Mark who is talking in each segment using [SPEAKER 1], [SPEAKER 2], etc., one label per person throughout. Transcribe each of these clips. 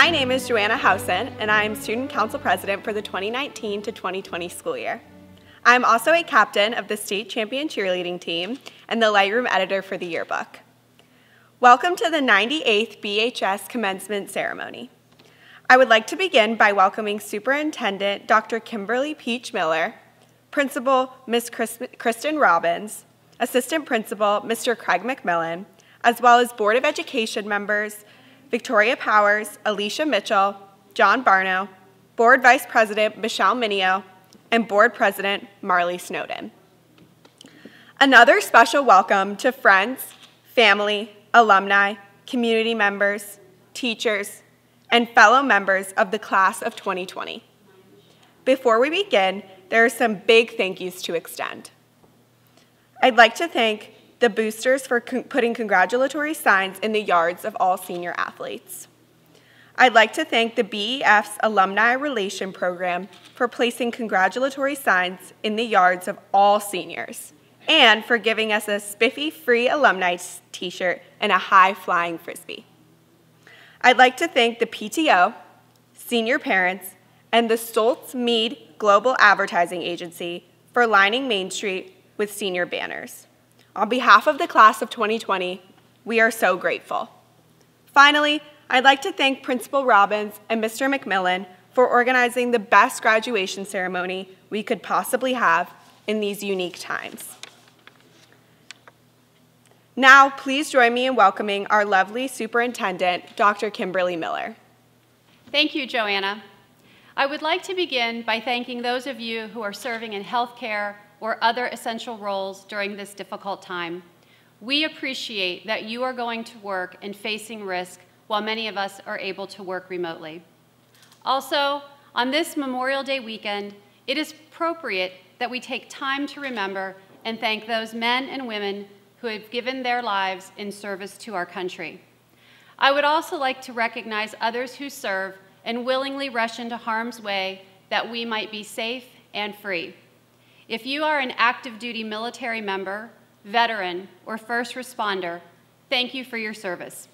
[SPEAKER 1] My name is Joanna Housen, and I am Student Council President for the 2019 to 2020 school year. I'm also a captain of the state champion cheerleading team and the Lightroom editor for the yearbook. Welcome to the 98th BHS commencement ceremony. I would like to begin by welcoming Superintendent Dr. Kimberly Peach Miller, Principal Ms. Kristen Robbins, Assistant Principal Mr. Craig McMillan, as well as Board of Education members Victoria Powers, Alicia Mitchell, John Barno, Board Vice President Michelle Minio, and Board President Marley Snowden. Another special welcome to friends, family, alumni, community members, teachers, and fellow members of the class of 2020. Before we begin, there are some big thank yous to extend. I'd like to thank the boosters for con putting congratulatory signs in the yards of all senior athletes. I'd like to thank the BEF's Alumni Relation Program for placing congratulatory signs in the yards of all seniors and for giving us a spiffy free alumni t-shirt and a high-flying frisbee. I'd like to thank the PTO, senior parents, and the Stoltz Mead Global Advertising Agency for lining Main Street with senior banners. On behalf of the class of 2020, we are so grateful. Finally, I'd like to thank Principal Robbins and Mr. McMillan for organizing the best graduation ceremony we could possibly have in these unique times. Now, please join me in welcoming our lovely superintendent, Dr. Kimberly Miller.
[SPEAKER 2] Thank you, Joanna. I would like to begin by thanking those of you who are serving in healthcare or other essential roles during this difficult time. We appreciate that you are going to work and facing risk while many of us are able to work remotely. Also, on this Memorial Day weekend, it is appropriate that we take time to remember and thank those men and women who have given their lives in service to our country. I would also like to recognize others who serve and willingly rush into harm's way that we might be safe and free. If you are an active duty military member, veteran, or first responder, thank you for your service.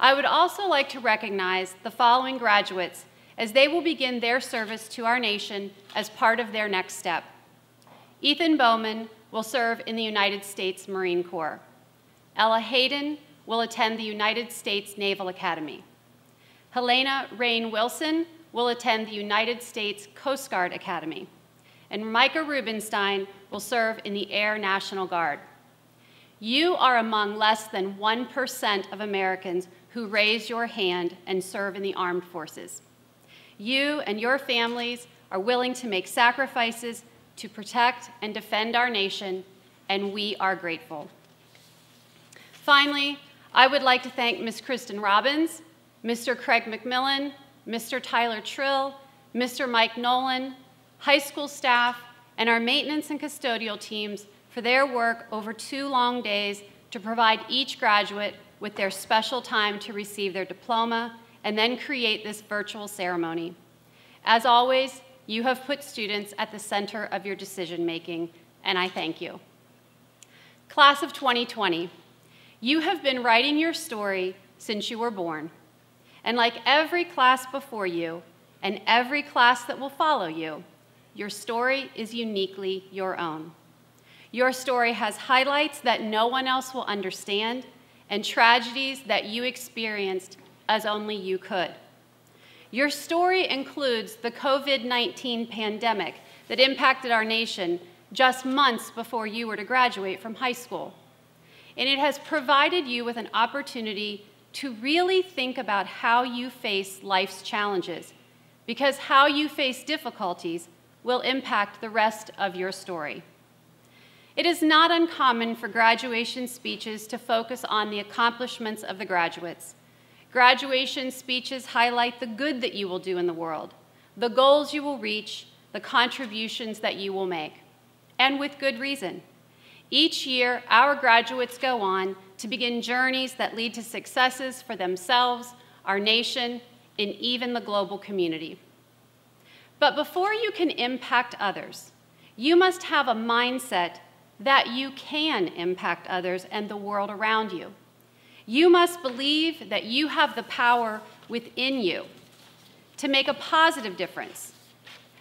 [SPEAKER 2] I would also like to recognize the following graduates as they will begin their service to our nation as part of their next step. Ethan Bowman will serve in the United States Marine Corps. Ella Hayden will attend the United States Naval Academy. Helena Rain Wilson will attend the United States Coast Guard Academy and Micah Rubenstein will serve in the Air National Guard. You are among less than 1% of Americans who raise your hand and serve in the armed forces. You and your families are willing to make sacrifices to protect and defend our nation, and we are grateful. Finally, I would like to thank Ms. Kristen Robbins, Mr. Craig McMillan, Mr. Tyler Trill, Mr. Mike Nolan, high school staff, and our maintenance and custodial teams for their work over two long days to provide each graduate with their special time to receive their diploma and then create this virtual ceremony. As always, you have put students at the center of your decision making, and I thank you. Class of 2020, you have been writing your story since you were born. And like every class before you, and every class that will follow you, your story is uniquely your own. Your story has highlights that no one else will understand and tragedies that you experienced as only you could. Your story includes the COVID 19 pandemic that impacted our nation just months before you were to graduate from high school. And it has provided you with an opportunity to really think about how you face life's challenges, because how you face difficulties will impact the rest of your story. It is not uncommon for graduation speeches to focus on the accomplishments of the graduates. Graduation speeches highlight the good that you will do in the world, the goals you will reach, the contributions that you will make, and with good reason. Each year, our graduates go on to begin journeys that lead to successes for themselves, our nation, and even the global community. But before you can impact others, you must have a mindset that you can impact others and the world around you. You must believe that you have the power within you to make a positive difference.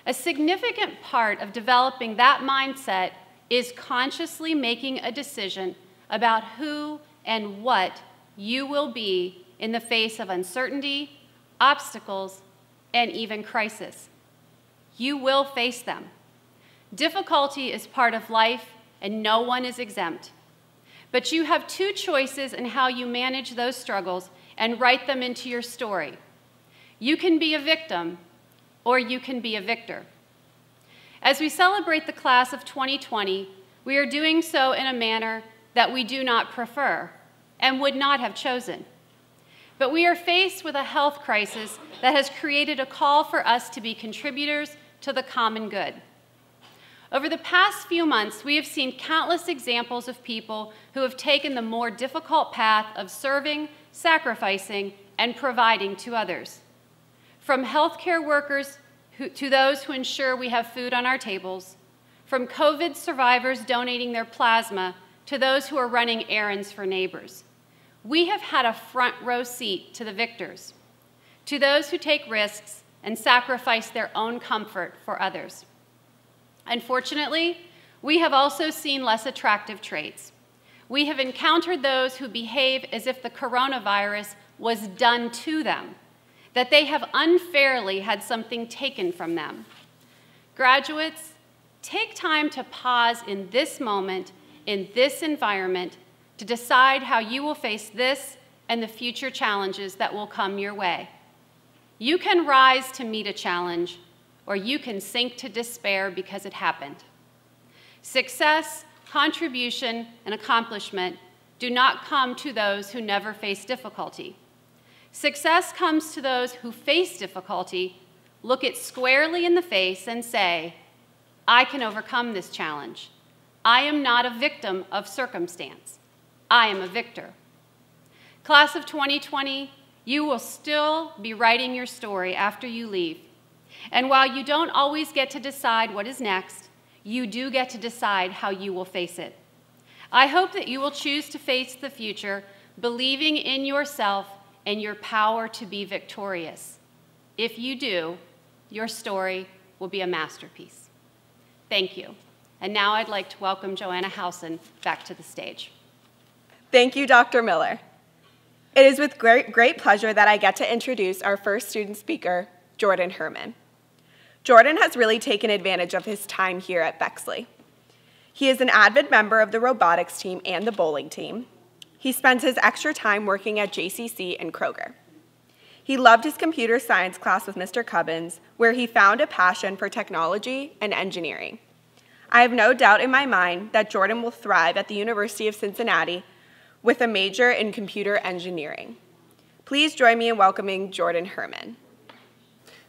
[SPEAKER 2] A significant part of developing that mindset is consciously making a decision about who and what you will be in the face of uncertainty, obstacles, and even crisis. You will face them. Difficulty is part of life, and no one is exempt. But you have two choices in how you manage those struggles and write them into your story. You can be a victim, or you can be a victor. As we celebrate the class of 2020, we are doing so in a manner that we do not prefer and would not have chosen. But we are faced with a health crisis that has created a call for us to be contributors to the common good. Over the past few months, we have seen countless examples of people who have taken the more difficult path of serving, sacrificing, and providing to others. From healthcare workers who, to those who ensure we have food on our tables, from COVID survivors donating their plasma to those who are running errands for neighbors. We have had a front row seat to the victors, to those who take risks and sacrifice their own comfort for others. Unfortunately, we have also seen less attractive traits. We have encountered those who behave as if the coronavirus was done to them, that they have unfairly had something taken from them. Graduates, take time to pause in this moment, in this environment, to decide how you will face this and the future challenges that will come your way. You can rise to meet a challenge, or you can sink to despair because it happened. Success, contribution, and accomplishment do not come to those who never face difficulty. Success comes to those who face difficulty, look it squarely in the face, and say, I can overcome this challenge. I am not a victim of circumstance. I am a victor. Class of 2020, you will still be writing your story after you leave. And while you don't always get to decide what is next, you do get to decide how you will face it. I hope that you will choose to face the future believing in yourself and your power to be victorious. If you do, your story will be a masterpiece. Thank you. And now I'd like to welcome Joanna Howson back to the stage.
[SPEAKER 1] Thank you, Dr. Miller. It is with great, great pleasure that I get to introduce our first student speaker, Jordan Herman. Jordan has really taken advantage of his time here at Bexley. He is an avid member of the robotics team and the bowling team. He spends his extra time working at JCC and Kroger. He loved his computer science class with Mr. Cubbins, where he found a passion for technology and engineering. I have no doubt in my mind that Jordan will thrive at the University of Cincinnati with a major in computer engineering. Please join me in welcoming Jordan Herman.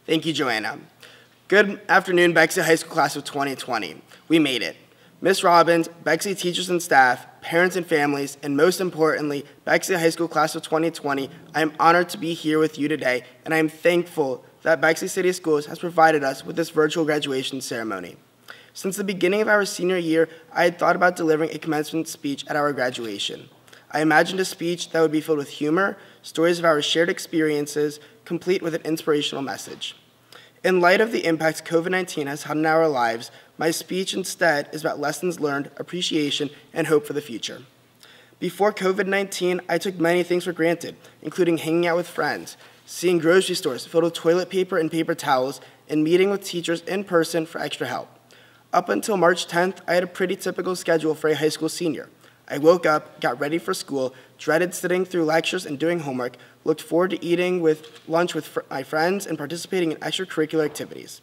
[SPEAKER 3] Thank you, Joanna. Good afternoon, Bexley High School class of 2020. We made it. Miss Robbins, Bexley teachers and staff, parents and families, and most importantly, Bexley High School class of 2020, I am honored to be here with you today, and I am thankful that Bexley City Schools has provided us with this virtual graduation ceremony. Since the beginning of our senior year, I had thought about delivering a commencement speech at our graduation. I imagined a speech that would be filled with humor, stories of our shared experiences, complete with an inspirational message. In light of the impact COVID 19 has had on our lives, my speech instead is about lessons learned, appreciation, and hope for the future. Before COVID 19, I took many things for granted, including hanging out with friends, seeing grocery stores filled with toilet paper and paper towels, and meeting with teachers in person for extra help. Up until March 10th, I had a pretty typical schedule for a high school senior. I woke up, got ready for school, dreaded sitting through lectures and doing homework, looked forward to eating with lunch with fr my friends and participating in extracurricular activities.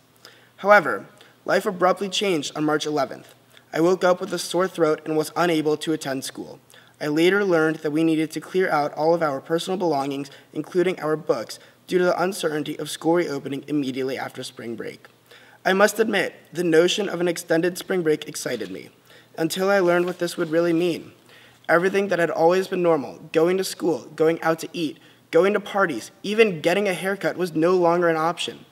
[SPEAKER 3] However, life abruptly changed on March 11th. I woke up with a sore throat and was unable to attend school. I later learned that we needed to clear out all of our personal belongings, including our books, due to the uncertainty of school reopening immediately after spring break. I must admit, the notion of an extended spring break excited me, until I learned what this would really mean. Everything that had always been normal, going to school, going out to eat, going to parties, even getting a haircut was no longer an option.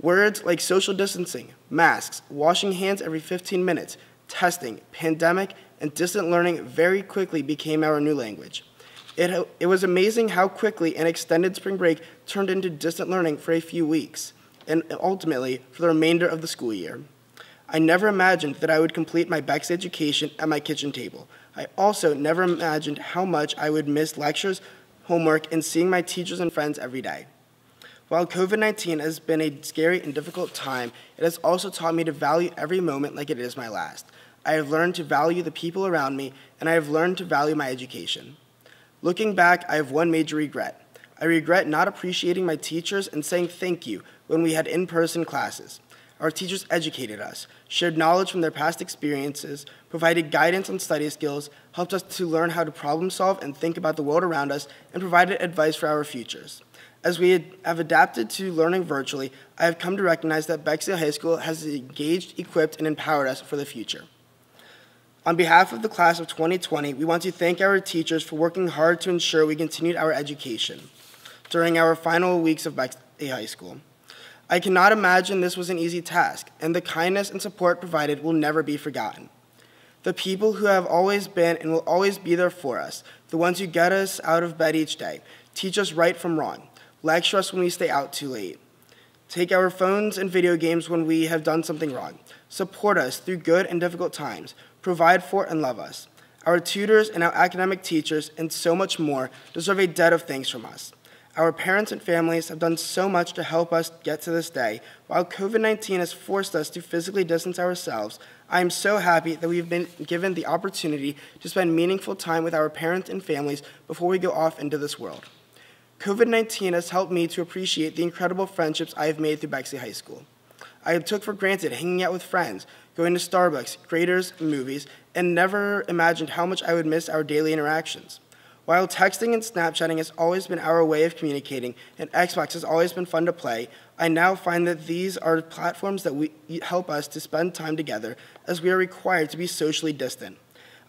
[SPEAKER 3] Words like social distancing, masks, washing hands every 15 minutes, testing, pandemic, and distant learning very quickly became our new language. It, it was amazing how quickly an extended spring break turned into distant learning for a few weeks, and ultimately for the remainder of the school year. I never imagined that I would complete my Bexley education at my kitchen table. I also never imagined how much I would miss lectures, homework, and seeing my teachers and friends every day. While COVID 19 has been a scary and difficult time, it has also taught me to value every moment like it is my last. I have learned to value the people around me, and I have learned to value my education. Looking back, I have one major regret. I regret not appreciating my teachers and saying thank you when we had in person classes. Our teachers educated us, shared knowledge from their past experiences, provided guidance on study skills, helped us to learn how to problem solve and think about the world around us, and provided advice for our futures. As we have adapted to learning virtually, I have come to recognize that Bexley High School has engaged, equipped, and empowered us for the future. On behalf of the class of 2020, we want to thank our teachers for working hard to ensure we continued our education during our final weeks of Bexley High School. I cannot imagine this was an easy task, and the kindness and support provided will never be forgotten. The people who have always been and will always be there for us, the ones who get us out of bed each day, teach us right from wrong, lecture us when we stay out too late, take our phones and video games when we have done something wrong, support us through good and difficult times, provide for and love us. Our tutors and our academic teachers and so much more deserve a debt of thanks from us. Our parents and families have done so much to help us get to this day. While COVID 19 has forced us to physically distance ourselves, I am so happy that we've been given the opportunity to spend meaningful time with our parents and families before we go off into this world. COVID 19 has helped me to appreciate the incredible friendships I have made through Bexley High School. I took for granted hanging out with friends, going to Starbucks, Graeter's, movies, and never imagined how much I would miss our daily interactions. While texting and Snapchatting has always been our way of communicating, and Xbox has always been fun to play, I now find that these are platforms that we, help us to spend time together as we are required to be socially distant.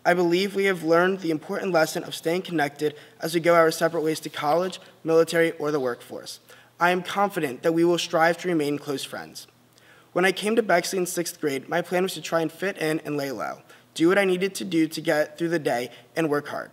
[SPEAKER 3] I believe we have learned the important lesson of staying connected as we go our separate ways to college, military, or the workforce. I am confident that we will strive to remain close friends. When I came to Bexley in sixth grade, my plan was to try and fit in and lay low, do what I needed to do to get through the day, and work hard.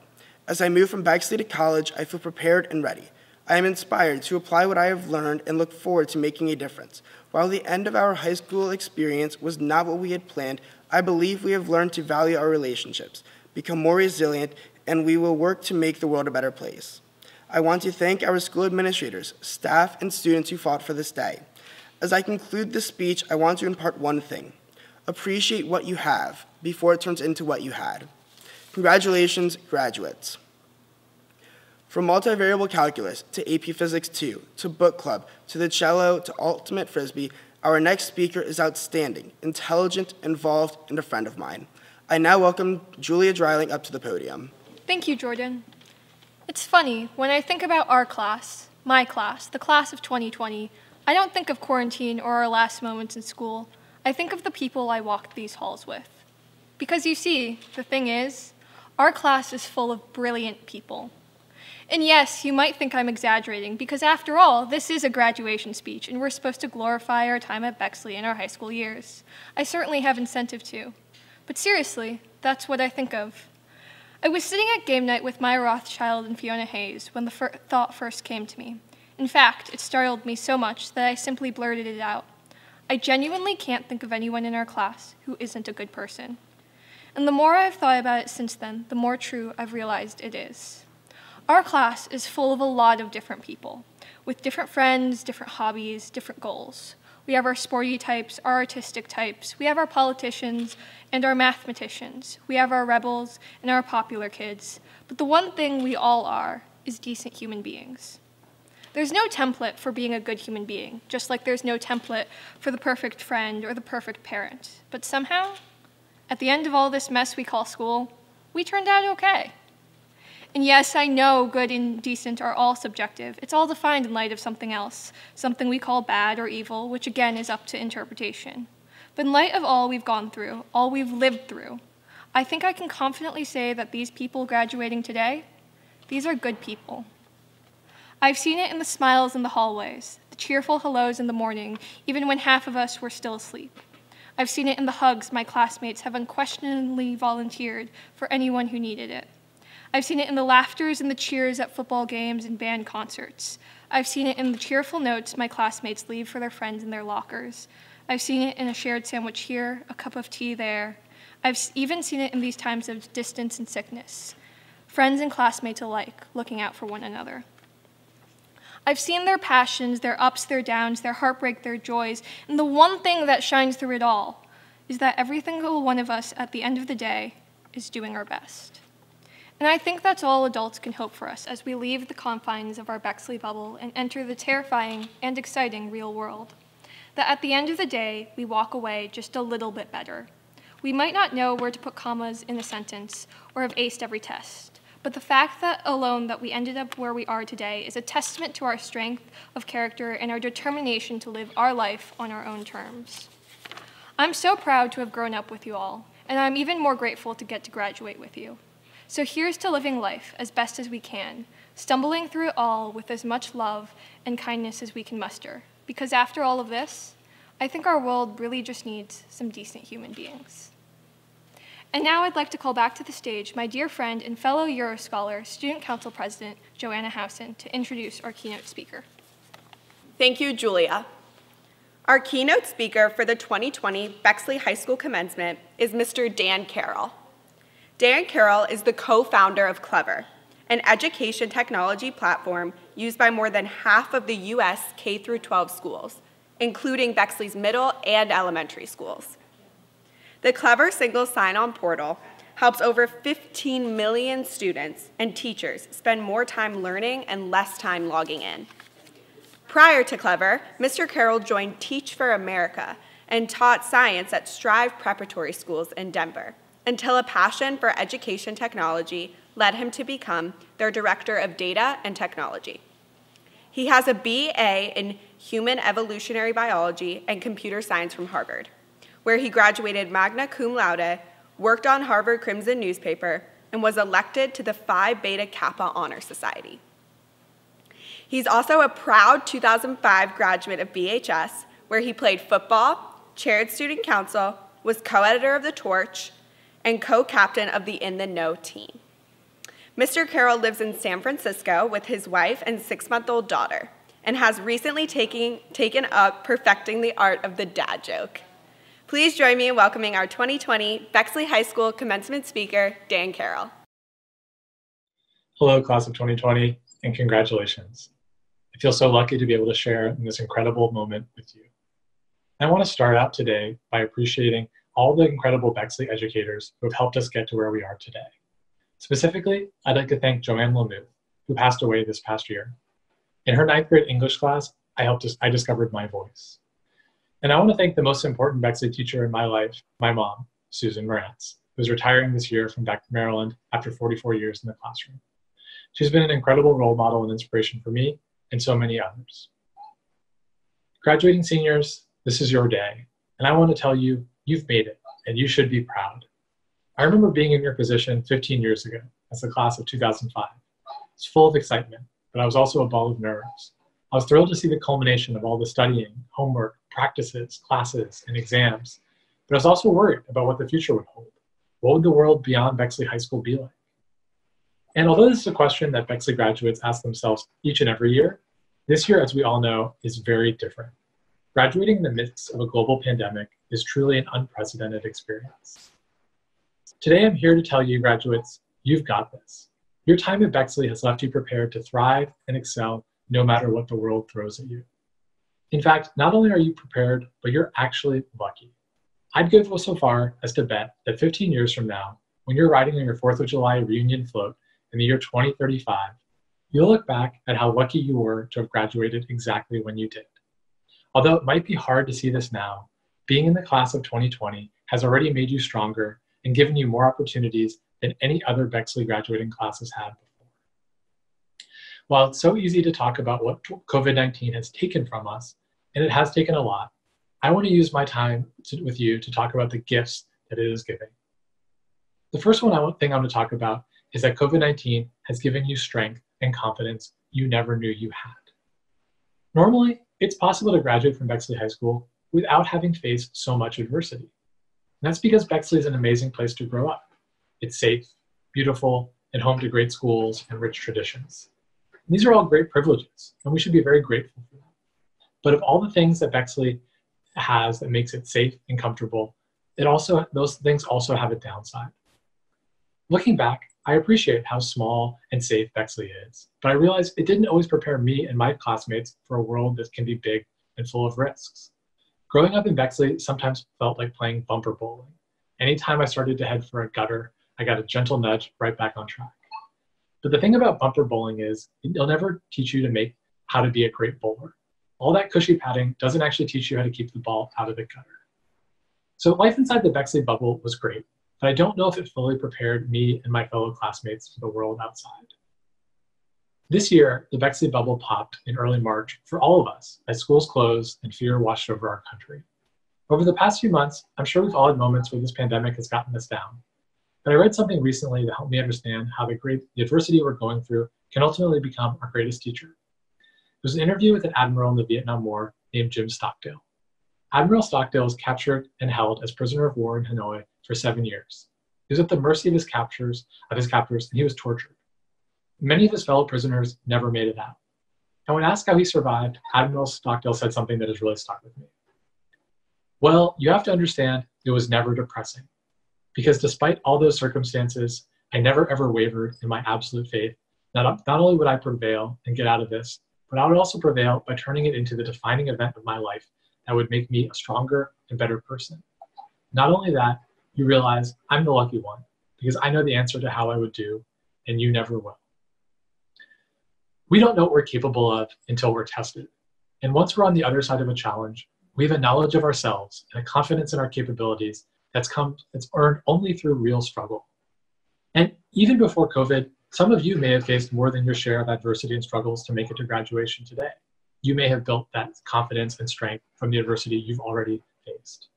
[SPEAKER 3] As I move from Bexley to college, I feel prepared and ready. I am inspired to apply what I have learned and look forward to making a difference. While the end of our high school experience was not what we had planned, I believe we have learned to value our relationships, become more resilient, and we will work to make the world a better place. I want to thank our school administrators, staff, and students who fought for this day. As I conclude this speech, I want to impart one thing appreciate what you have before it turns into what you had. Congratulations, graduates. From multivariable calculus to AP Physics 2 to book club to the cello to ultimate frisbee, our next speaker is outstanding, intelligent, involved, and a friend of mine. I now welcome Julia Dreiling up to the podium.
[SPEAKER 4] Thank you, Jordan. It's funny, when I think about our class, my class, the class of 2020, I don't think of quarantine or our last moments in school. I think of the people I walked these halls with. Because you see, the thing is, our class is full of brilliant people. And yes, you might think I'm exaggerating, because after all, this is a graduation speech, and we're supposed to glorify our time at Bexley in our high school years. I certainly have incentive to. But seriously, that's what I think of. I was sitting at game night with Maya Rothschild and Fiona Hayes when the fir- thought first came to me. In fact, it startled me so much that I simply blurted it out. I genuinely can't think of anyone in our class who isn't a good person. And the more I've thought about it since then, the more true I've realized it is. Our class is full of a lot of different people, with different friends, different hobbies, different goals. We have our sporty types, our artistic types, we have our politicians and our mathematicians, we have our rebels and our popular kids. But the one thing we all are is decent human beings. There's no template for being a good human being, just like there's no template for the perfect friend or the perfect parent. But somehow, at the end of all this mess we call school, we turned out okay. And yes, I know good and decent are all subjective. It's all defined in light of something else, something we call bad or evil, which again is up to interpretation. But in light of all we've gone through, all we've lived through, I think I can confidently say that these people graduating today, these are good people. I've seen it in the smiles in the hallways, the cheerful hellos in the morning, even when half of us were still asleep. I've seen it in the hugs my classmates have unquestioningly volunteered for anyone who needed it. I've seen it in the laughters and the cheers at football games and band concerts. I've seen it in the cheerful notes my classmates leave for their friends in their lockers. I've seen it in a shared sandwich here, a cup of tea there. I've even seen it in these times of distance and sickness. Friends and classmates alike looking out for one another. I've seen their passions, their ups, their downs, their heartbreak, their joys, and the one thing that shines through it all is that every single one of us at the end of the day is doing our best. And I think that's all adults can hope for us as we leave the confines of our Bexley bubble and enter the terrifying and exciting real world. That at the end of the day, we walk away just a little bit better. We might not know where to put commas in a sentence or have aced every test, but the fact that alone that we ended up where we are today is a testament to our strength of character and our determination to live our life on our own terms. I'm so proud to have grown up with you all, and I'm even more grateful to get to graduate with you. So here's to living life as best as we can, stumbling through it all with as much love and kindness as we can muster. Because after all of this, I think our world really just needs some decent human beings. And now I'd like to call back to the stage my dear friend and fellow Euroscholar, Student Council President Joanna Howson, to introduce our keynote speaker.
[SPEAKER 1] Thank you, Julia. Our keynote speaker for the 2020 Bexley High School commencement is Mr. Dan Carroll. Dan Carroll is the co-founder of Clever, an education technology platform used by more than half of the U.S. K-12 schools, including Bexley's middle and elementary schools. The Clever Single Sign-On Portal helps over 15 million students and teachers spend more time learning and less time logging in. Prior to Clever, Mr. Carroll joined Teach for America and taught science at Strive Preparatory Schools in Denver until a passion for education technology led him to become their Director of Data and Technology. He has a BA in Human Evolutionary Biology and Computer Science from Harvard, where he graduated magna cum laude, worked on Harvard Crimson newspaper, and was elected to the Phi Beta Kappa Honor Society. He's also a proud 2005 graduate of BHS, where he played football, chaired student council, was co-editor of The Torch, and co-captain of the In the Know team. Mr. Carroll lives in San Francisco with his wife and six-month-old daughter and has recently taking, taken up perfecting the art of the dad joke. Please join me in welcoming our 2020 Bexley High School commencement speaker, Dan Carroll.
[SPEAKER 5] Hello, class of 2020, and congratulations. I feel so lucky to be able to share in this incredible moment with you. I want to start out today by appreciating all the incredible Bexley educators who have helped us get to where we are today. Specifically, I'd like to thank Joanne Lamuth, who passed away this past year. In her ninth grade English class, I helped I discovered my voice. And I want to thank the most important Bexley teacher in my life, my mom, Susan Morantz, who's retiring this year from back to Maryland after 44 years in the classroom. She's been an incredible role model and inspiration for me and so many others. Graduating seniors, this is your day, and I want to tell you You've made it, and you should be proud. I remember being in your position 15 years ago as the class of 2005. It's full of excitement, but I was also a ball of nerves. I was thrilled to see the culmination of all the studying, homework, practices, classes, and exams, but I was also worried about what the future would hold. What would the world beyond Bexley High School be like? And although this is a question that Bexley graduates ask themselves each and every year, this year, as we all know, is very different. Graduating in the midst of a global pandemic is truly an unprecedented experience. Today, I'm here to tell you, graduates, you've got this. Your time at Bexley has left you prepared to thrive and excel no matter what the world throws at you. In fact, not only are you prepared, but you're actually lucky. I'd go so far as to bet that 15 years from now, when you're riding on your 4th of July reunion float in the year 2035, you'll look back at how lucky you were to have graduated exactly when you did. Although it might be hard to see this now, being in the class of 2020 has already made you stronger and given you more opportunities than any other Bexley graduating classes before. While it's so easy to talk about what COVID 19 has taken from us, and it has taken a lot, I want to use my time to, with you to talk about the gifts that it is giving. The first one I want, thing I want to talk about is that COVID 19 has given you strength and confidence you never knew you had. Normally, it's possible to graduate from Bexley High School without having faced so much adversity. And that's because Bexley is an amazing place to grow up. It's safe, beautiful, and home to great schools and rich traditions. These are all great privileges, and we should be very grateful for them. But of all the things that Bexley has that makes it safe and comfortable, it also those things also have a downside. Looking back, I appreciate how small and safe Bexley is, but I realize it didn't always prepare me and my classmates for a world that can be big and full of risks. Growing up in Bexley sometimes felt like playing bumper bowling. Anytime I started to head for a gutter, I got a gentle nudge right back on track. But the thing about bumper bowling is it'll never teach you to make how to be a great bowler. All that cushy padding doesn't actually teach you how to keep the ball out of the gutter. So life inside the Bexley bubble was great, but I don't know if it fully prepared me and my fellow classmates for the world outside. This year, the Bexley bubble popped in early March for all of us as schools closed and fear washed over our country. Over the past few months, I'm sure we've all had moments where this pandemic has gotten us down. But I read something recently that helped me understand how the great the adversity we're going through can ultimately become our greatest teacher. It was an interview with an admiral in the Vietnam War named Jim Stockdale. Admiral Stockdale was captured and held as prisoner of war in Hanoi for seven years. He was at the mercy of his captors, of his captors, and he was tortured. Many of his fellow prisoners never made it out. And when asked how he survived, Admiral Stockdale said something that has really stuck with me. Well, you have to understand it was never depressing. Because despite all those circumstances, I never ever wavered in my absolute faith that not only would I prevail and get out of this, but I would also prevail by turning it into the defining event of my life that would make me a stronger and better person. Not only that, you realize I'm the lucky one because I know the answer to how I would do, and you never will. We don't know what we're capable of until we're tested. And once we're on the other side of a challenge, we have a knowledge of ourselves and a confidence in our capabilities that's come that's earned only through real struggle. And even before COVID, some of you may have faced more than your share of adversity and struggles to make it to graduation today you may have built that confidence and strength from the adversity you've already faced.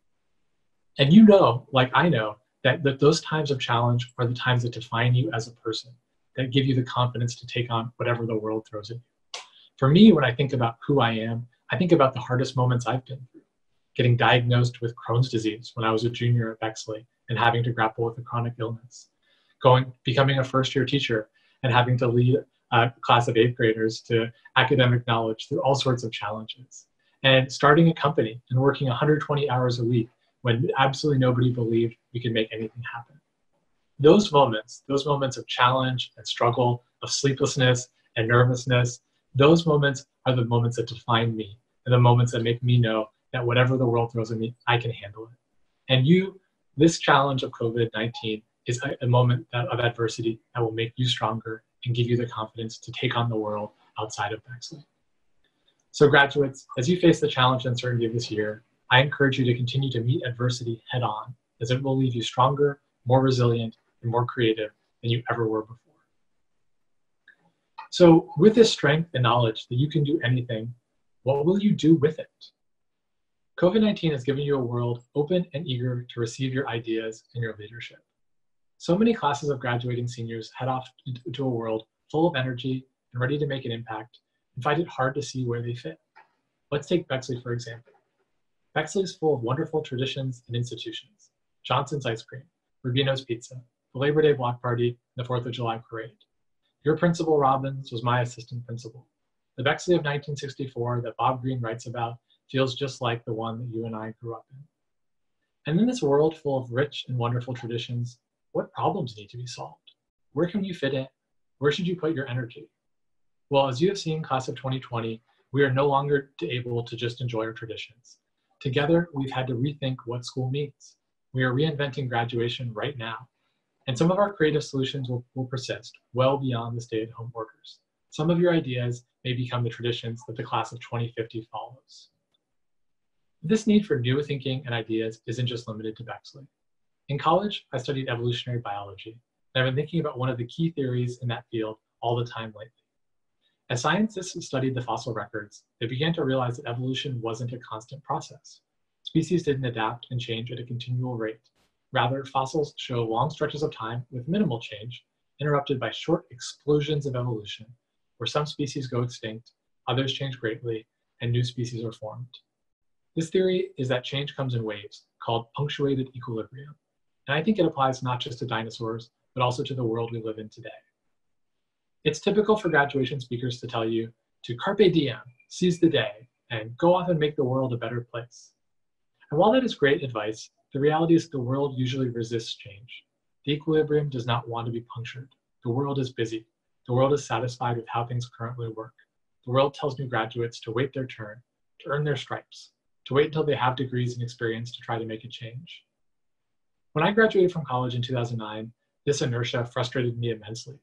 [SPEAKER 5] And you know, like I know, that, that those times of challenge are the times that define you as a person, that give you the confidence to take on whatever the world throws at you. For me, when I think about who I am, I think about the hardest moments I've been through. Getting diagnosed with Crohn's disease when I was a junior at Bexley and having to grapple with a chronic illness. Going, becoming a first year teacher and having to lead a class of eighth graders to academic knowledge through all sorts of challenges. And starting a company and working 120 hours a week when absolutely nobody believed we could make anything happen. Those moments, those moments of challenge and struggle, of sleeplessness and nervousness, those moments are the moments that define me and the moments that make me know that whatever the world throws at me, I can handle it. And you, this challenge of COVID 19 is a, a moment that, of adversity that will make you stronger and give you the confidence to take on the world outside of Bexley. So graduates, as you face the challenge and uncertainty of this year, I encourage you to continue to meet adversity head on, as it will leave you stronger, more resilient, and more creative than you ever were before. So with this strength and knowledge that you can do anything, what will you do with it? COVID-19 has given you a world open and eager to receive your ideas and your leadership. So many classes of graduating seniors head off into a world full of energy and ready to make an impact and find it hard to see where they fit. Let's take Bexley, for example. Bexley is full of wonderful traditions and institutions. Johnson's Ice Cream, Rubino's Pizza, the Labor Day Block Party, and the 4th of July Parade. Your principal, Robbins, was my assistant principal. The Bexley of 1964 that Bob Greene writes about feels just like the one that you and I grew up in. And in this world full of rich and wonderful traditions, what problems need to be solved? Where can you fit in? Where should you put your energy? Well, as you have seen, class of 2020, we are no longer able to just enjoy our traditions. Together, we've had to rethink what school means. We are reinventing graduation right now. And some of our creative solutions will, will persist well beyond the stay-at-home orders. Some of your ideas may become the traditions that the class of 2050 follows. This need for new thinking and ideas isn't just limited to Bexley. In college, I studied evolutionary biology, and I've been thinking about one of the key theories in that field all the time lately. As scientists studied the fossil records, they began to realize that evolution wasn't a constant process. Species didn't adapt and change at a continual rate. Rather, fossils show long stretches of time with minimal change, interrupted by short explosions of evolution, where some species go extinct, others change greatly, and new species are formed. This theory is that change comes in waves, called punctuated equilibrium. And I think it applies not just to dinosaurs, but also to the world we live in today. It's typical for graduation speakers to tell you to carpe diem, seize the day, and go off and make the world a better place. And while that is great advice, the reality is the world usually resists change. The equilibrium does not want to be punctured. The world is busy. The world is satisfied with how things currently work. The world tells new graduates to wait their turn, to earn their stripes, to wait until they have degrees and experience to try to make a change. When I graduated from college in 2009, this inertia frustrated me immensely.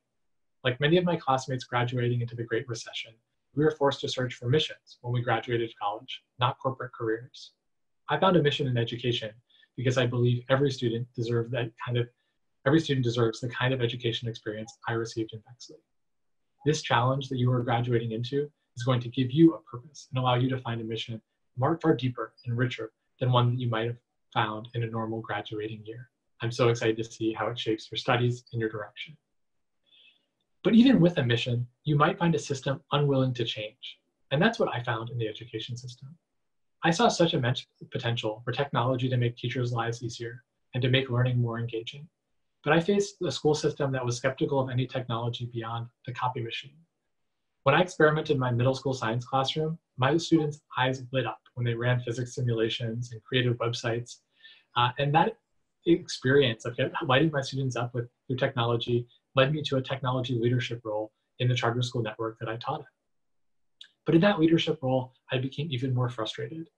[SPEAKER 5] Like many of my classmates graduating into the Great Recession, we were forced to search for missions when we graduated college, not corporate careers. I found a mission in education because I believe every student deserves that kind of every student deserves the kind of education experience I received in Bexley. This challenge that you are graduating into is going to give you a purpose and allow you to find a mission far, far deeper and richer than one you might have found in a normal graduating year. I'm so excited to see how it shapes your studies and your direction. But even with a mission, you might find a system unwilling to change. And that's what I found in the education system. I saw such immense potential for technology to make teachers' lives easier and to make learning more engaging. But I faced a school system that was skeptical of any technology beyond the copy machine. When I experimented in my middle school science classroom, my students' eyes lit up when they ran physics simulations and created websites. Uh, and that experience of lighting my students up with new technology led me to a technology leadership role in the charter school network that I taught at. But in that leadership role, I became even more frustrated.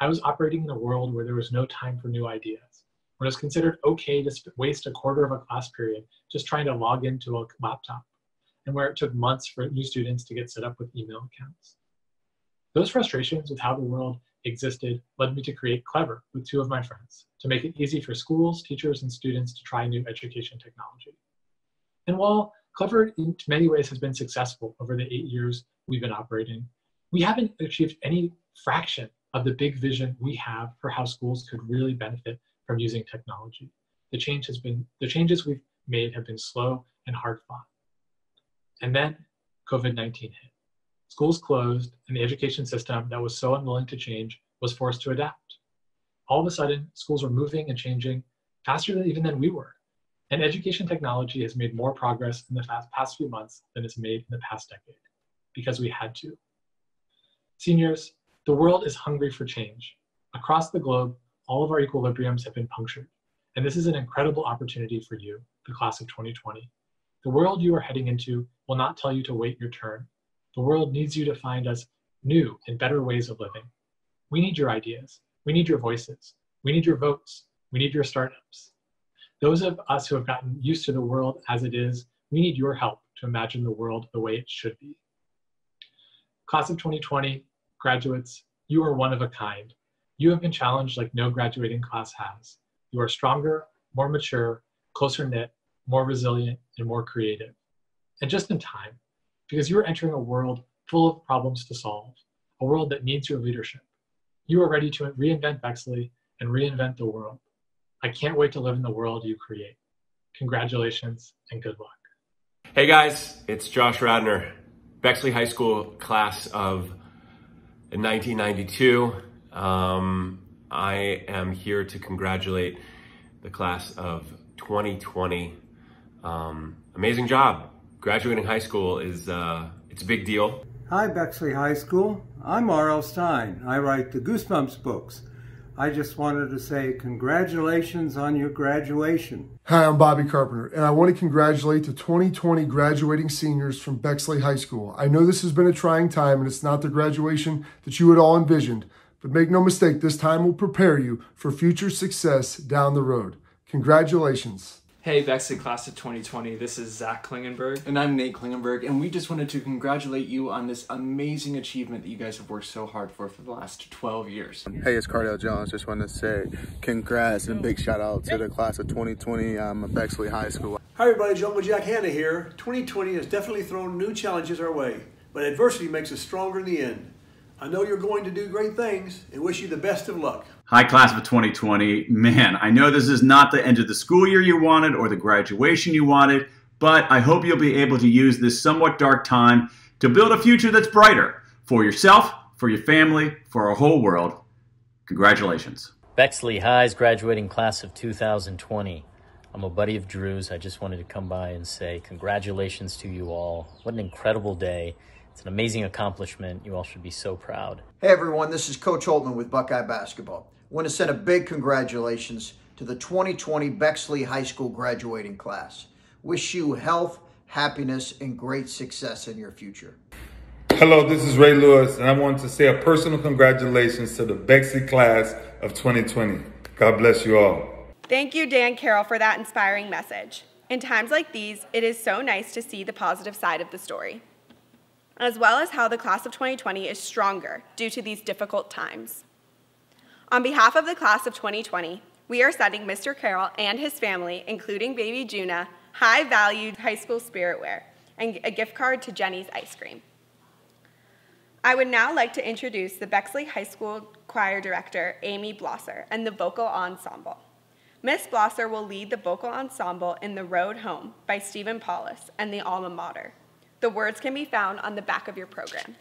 [SPEAKER 5] I was operating in a world where there was no time for new ideas, when it was considered okay to waste a quarter of a class period just trying to log into a laptop, and where it took months for new students to get set up with email accounts. Those frustrations with how the world existed led me to create Clever with two of my friends to make it easy for schools, teachers, and students to try new education technology. And while Clever in many ways has been successful over the eight years we've been operating, we haven't achieved any fraction of the big vision we have for how schools could really benefit from using technology. The change has been the changes we've made have been slow and hard fought. And then COVID-19 hit. Schools closed and the education system that was so unwilling to change was forced to adapt. All of a sudden, schools were moving and changing faster than even than we were. And education technology has made more progress in the past few months than it's made in the past decade because we had to. Seniors, the world is hungry for change. Across the globe, all of our equilibriums have been punctured. And this is an incredible opportunity for you, the class of 2020. The world you are heading into will not tell you to wait your turn. The world needs you to find us new and better ways of living. We need your ideas. We need your voices. We need your votes. We need your startups. Those of us who have gotten used to the world as it is, we need your help to imagine the world the way it should be. Class of 2020, graduates, you are one of a kind. You have been challenged like no graduating class has. You are stronger, more mature, closer knit, more resilient, and more creative. And just in time, because you are entering a world full of problems to solve, a world that needs your leadership. You are ready to reinvent Bexley and reinvent the world. I can't wait to live in the world you create. Congratulations and good luck.
[SPEAKER 6] Hey guys, it's Josh Radnor, Bexley High School class of 1992. Um, I am here to congratulate the class of 2020. Um, amazing job. Graduating high school is uh, it's a big deal.
[SPEAKER 7] Hi Bexley High School. I'm R.L. Stine. I write the Goosebumps books. I just wanted to say congratulations on your graduation.
[SPEAKER 8] Hi, I'm Bobby Carpenter, and I want to congratulate the 2020 graduating seniors from Bexley High School. I know this has been a trying time, and it's not the graduation that you had all envisioned, but make no mistake, this time will prepare you for future success down the road. Congratulations.
[SPEAKER 9] Hey, Bexley Class of 2020, this is Zach Klingenberg.
[SPEAKER 10] And I'm Nate Klingenberg, and we just wanted to congratulate you on this amazing achievement that you guys have worked so hard for for the last 12 years.
[SPEAKER 11] Hey, it's Cardale Jones. Just wanted to say congrats and big shout out to the class of 2020 um, Bexley High School.
[SPEAKER 12] Hi, everybody. Jungle Jack Hanna here. 2020 has definitely thrown new challenges our way, but adversity makes us stronger in the end. I know you're going to do great things and wish you the best of luck.
[SPEAKER 13] Hi, class of 2020. Man, I know this is not the end of the school year you wanted or the graduation you wanted, but I hope you'll be able to use this somewhat dark time to build a future that's brighter for yourself, for your family, for our whole world. Congratulations.
[SPEAKER 14] Bexley High's graduating class of 2020. I'm a buddy of Drew's. I just wanted to come by and say congratulations to you all. What an incredible day. It's an amazing accomplishment. You all should be so proud.
[SPEAKER 15] Hey everyone, this is Coach Holtmann with Buckeye Basketball. I want to send a big congratulations to the 2020 Bexley High School graduating class. Wish you health, happiness, and great success in your future.
[SPEAKER 16] Hello, this is Ray Lewis, and I want to say a personal congratulations to the Bexley class of 2020. God bless you all.
[SPEAKER 1] Thank you, Dan Carroll, for that inspiring message. In times like these, it is so nice to see the positive side of the story as well as how the class of 2020 is stronger due to these difficult times. On behalf of the class of 2020, we are sending Mr. Carroll and his family, including baby Juna, high-valued high school spirit wear and a gift card to Jeni's Ice Cream. I would now like to introduce the Bexley High School Choir Director, Amy Blosser, and the vocal ensemble. Miss Blosser will lead the vocal ensemble in The Road Home by Stephen Paulus and the Alma Mater. The words can be found on the back of your program.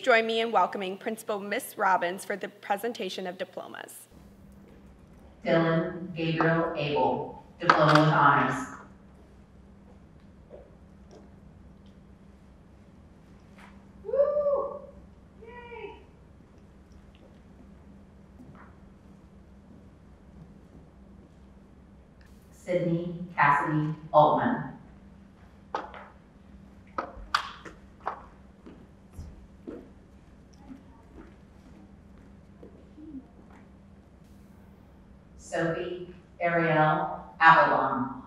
[SPEAKER 1] Join me in welcoming Principal Miss Robbins for the presentation of diplomas.
[SPEAKER 17] Dylan Gabriel Abel, Diploma with Honors. Woo! Yay! Sydney Cassidy Altman. Sophie Ariel Avalon.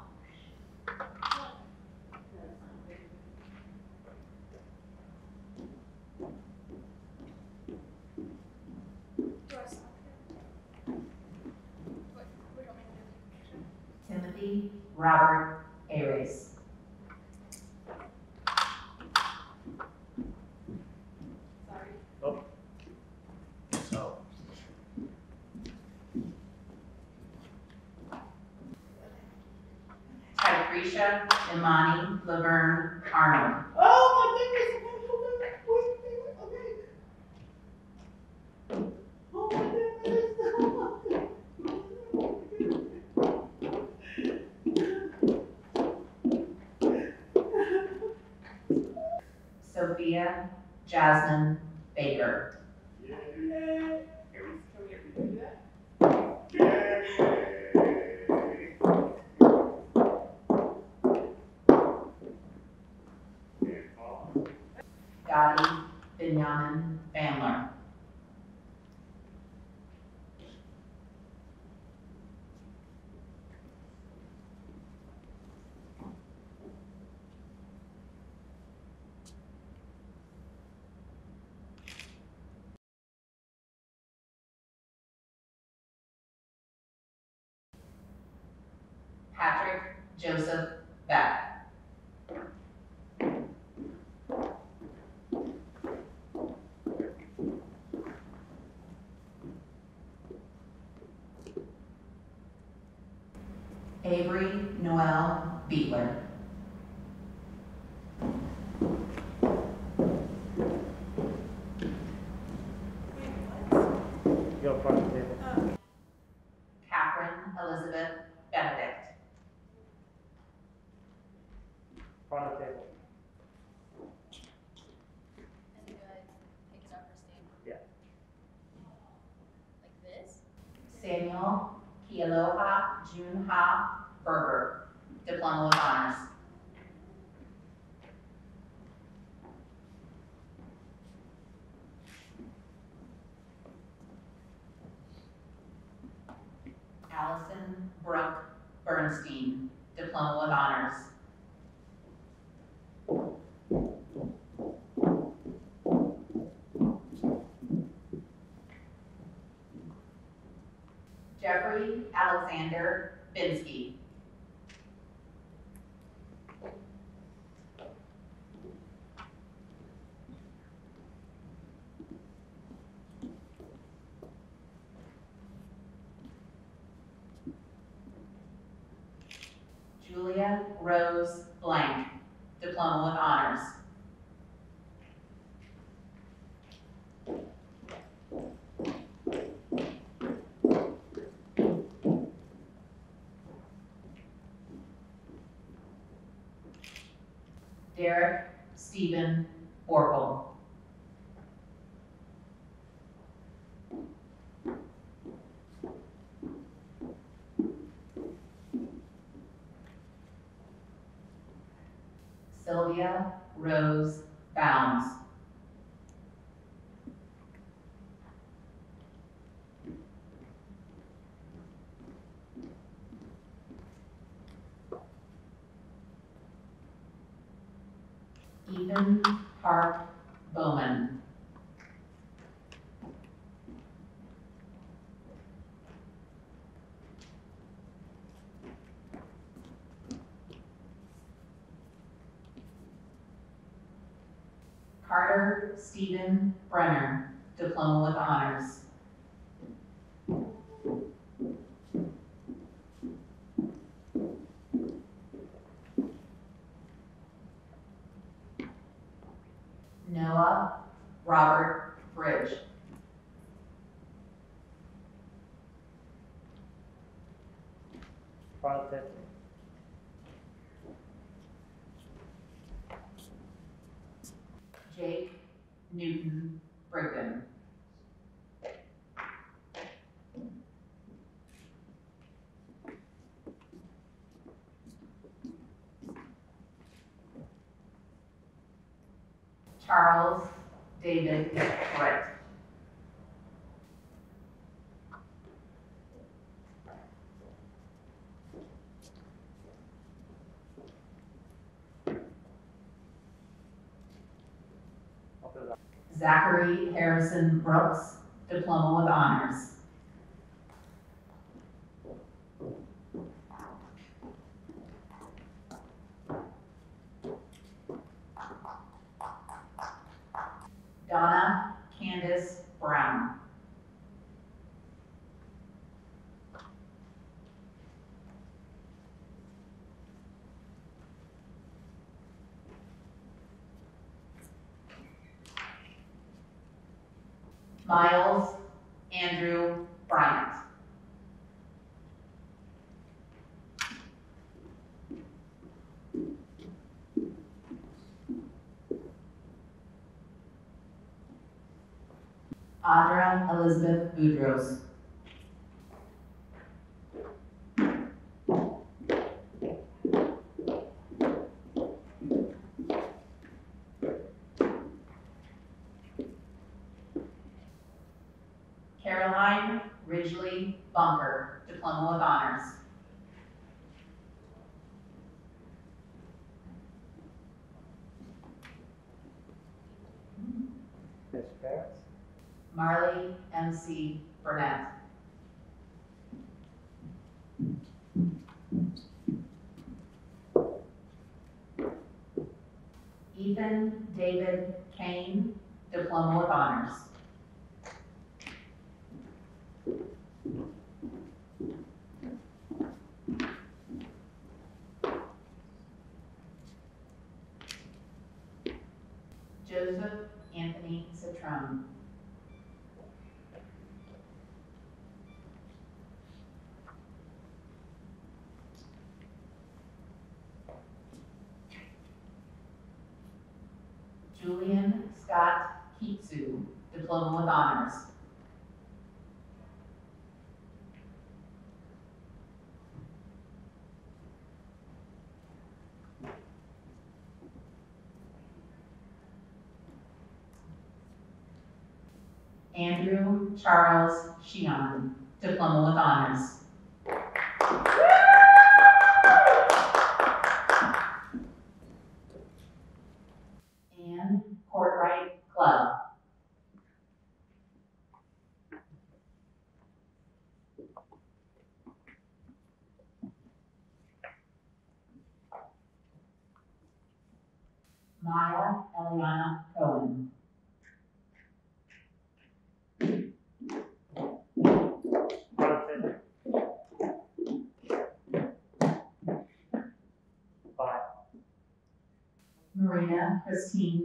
[SPEAKER 17] Timothy Robert Aries. Tycretia Imani Laverne Arnold.
[SPEAKER 18] Oh my goodness!
[SPEAKER 17] Sophia Jasmine Baker. Gotti Benjamin Bandler. Patrick Joseph Beck. Avery Noel Beetler.
[SPEAKER 18] Go front of the table.
[SPEAKER 17] Catherine Elizabeth Benedict.
[SPEAKER 18] Front of the table. Yeah.
[SPEAKER 17] Samuel Kealoha Junha Berger, Diploma with Honors. Allison Brooke Bernstein, Diploma with Honors. Jeffrey Alexander Binsky. Julia Rose Blank, Diploma with Honors. Derek Stephen Orville. Sylvia Rose Bounds. Ethan Park Bowman. Carter Stephen Brenner, Diploma with Honors. Noah Robert Bridge.
[SPEAKER 19] Five fifty.
[SPEAKER 17] Jake Newton Brigham. Charles David Britt. Zachary Harrison Brooks, Diploma with Honors. Elizabeth Boudros. Julian Scott Kitsu, Diploma with Honors. Andrew Charles Sheehan, Diploma with Honors. This team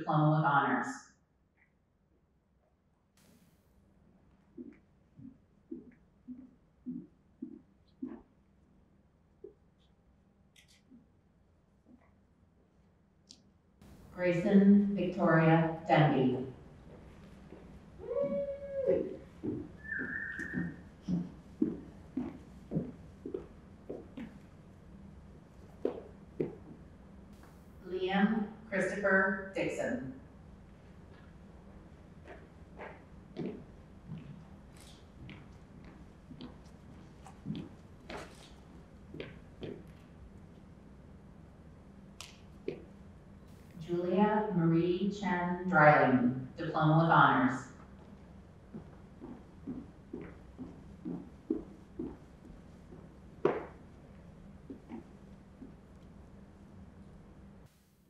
[SPEAKER 17] Diploma with Honors. Julia Marie Chen Dryling, Diploma with Honors.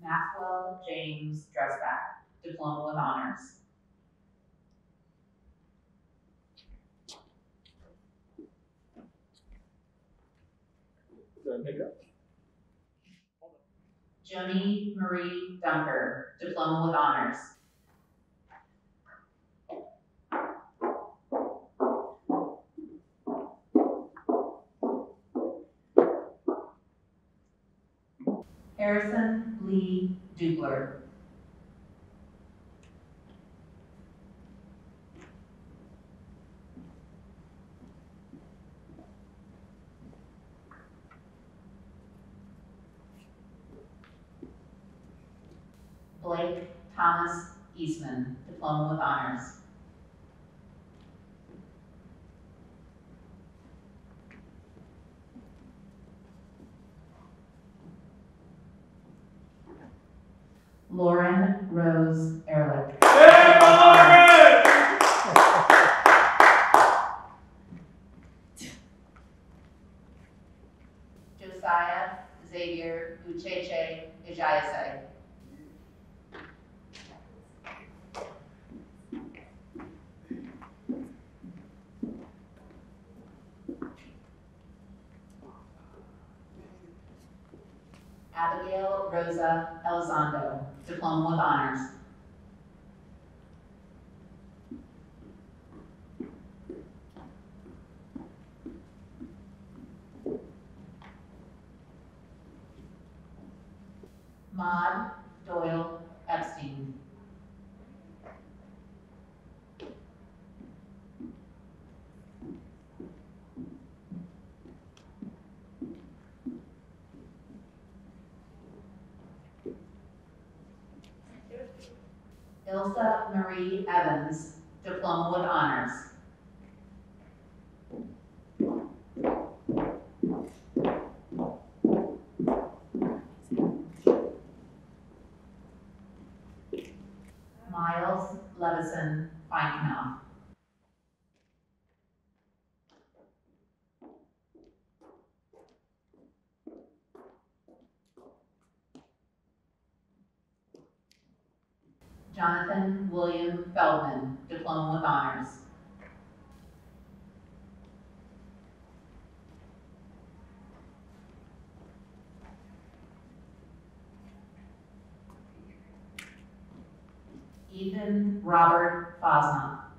[SPEAKER 17] Maxwell James Dressback, Diploma with Honors. Joni Marie Dunker, Diploma with Honors. Harrison Lee Dubler. Blake Thomas Eastman, Diploma with Honors. Lauren Rose Ehrlich. Hey, Lauren! Josiah Xavier Ucheche Ejayase. Abigail Rosa Elizondo, Diploma with Honors. Maud Doyle Epstein. Ilsa Marie Evans, Diploma with Honors. Miles Levison Feinknopf. Jonathan William Feldman, Diploma with Honors. Ethan Robert Fosna.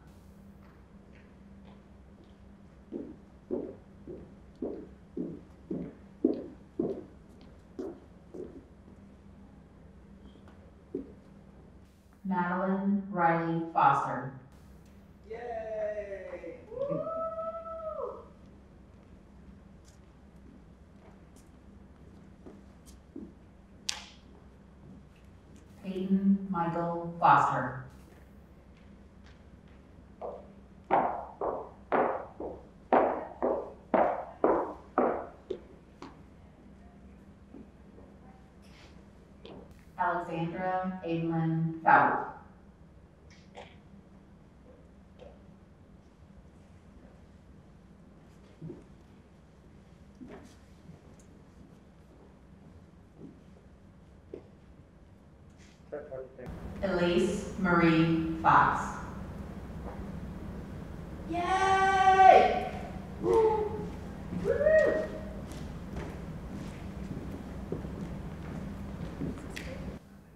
[SPEAKER 17] Madeline Riley Foster. Peyton Michael Foster. Alexandra Aylin Fout. Elise Marie Fox. Yay! Woo! Woo!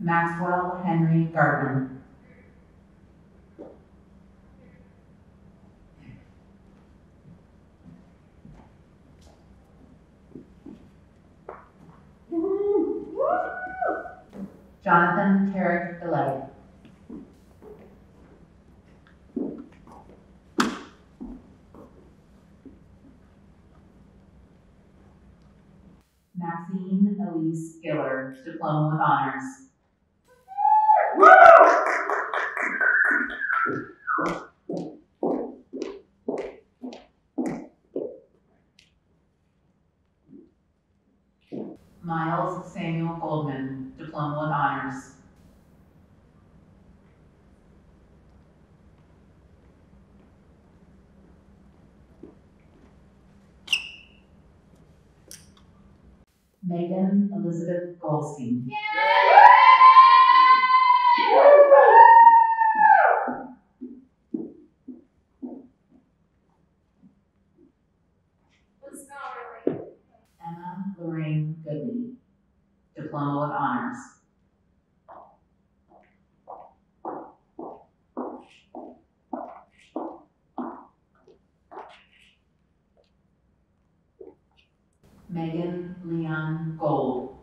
[SPEAKER 17] Maxwell Henry Gardner. Jonathan Tarek Delay. Maxine Elise Giller, Diploma with Honors. Miles Samuel Goldman, Diploma with Honors. Megan Elizabeth Goldstein. Emma Lorraine Diploma with Honors. Megan Leon Gold.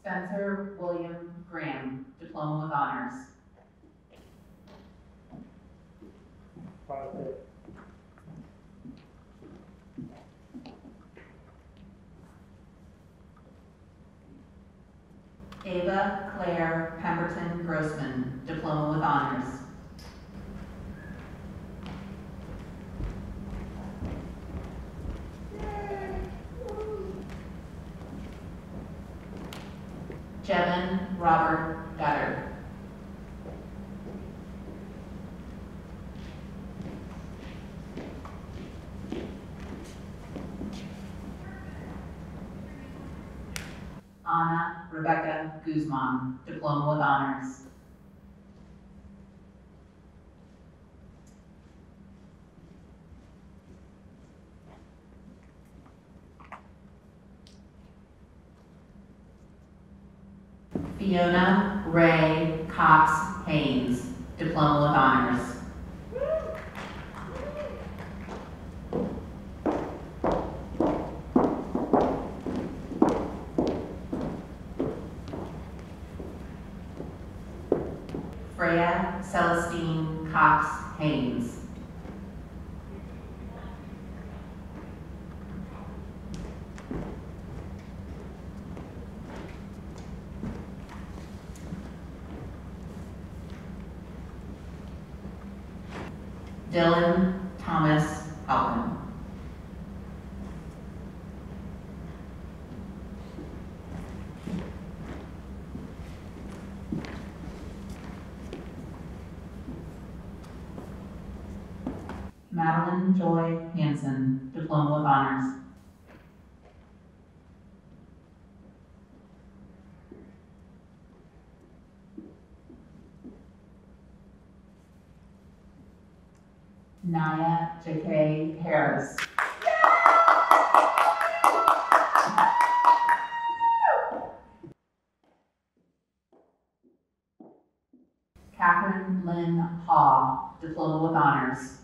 [SPEAKER 17] Spencer William Graham, Diploma with Honors. Ava Claire Pemberton Grossman, Diploma with Honors. Jevin Robert Gutter. Anna Rebecca Guzman, Diploma with Honors. Fiona Ray Cox Haynes, Diploma with Honors. Freya Celestine Cox Haynes. Dylan Thomas Allen. Madeline Joy Hanson, Diploma with Honors. Naya J.K. Harris. Catherine Lynn Haw, Diploma with Honors.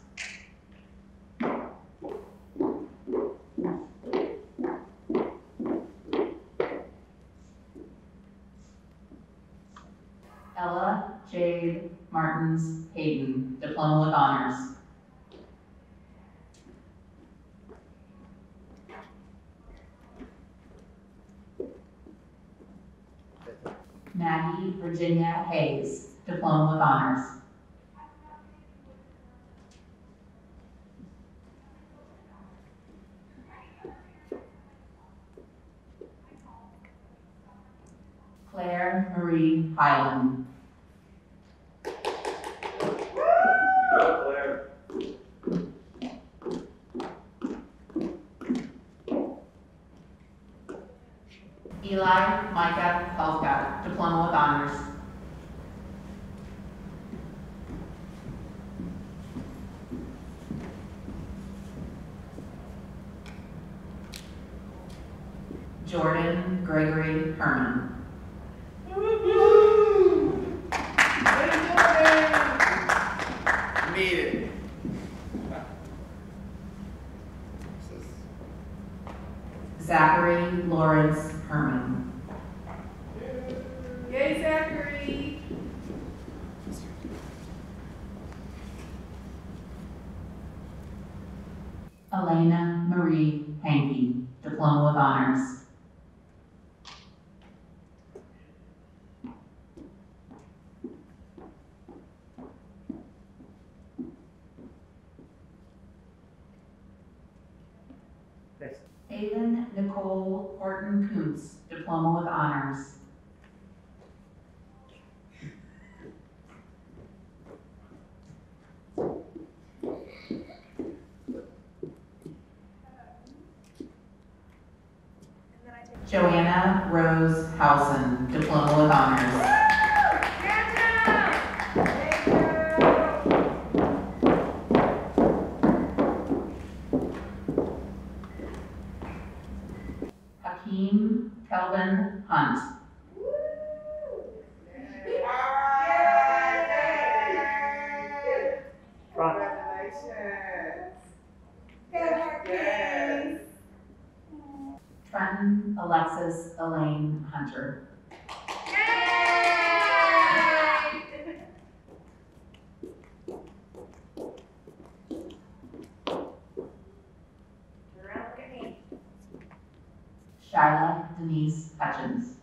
[SPEAKER 17] Ella Jade Martins Hayden, Diploma with Honors. Maggie Virginia Hayes, Diploma with Honors. Claire Marie Joanna Rose Housen, Diploma with Honors. Shyla Denise Hutchins.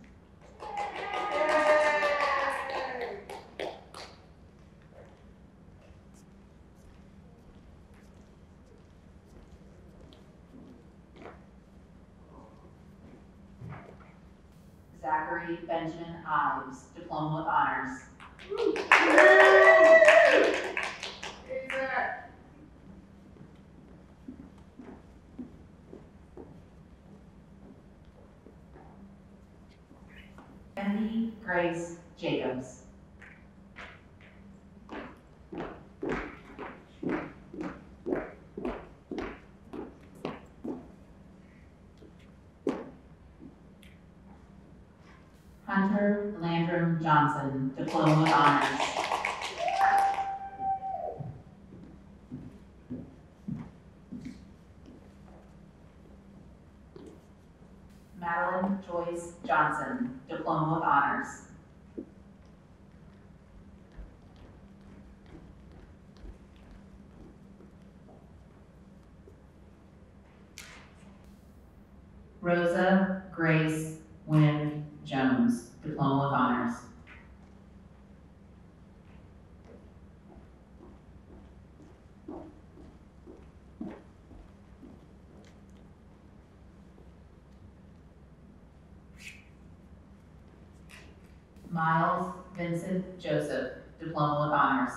[SPEAKER 17] Vincent Joseph, Diploma of Honors.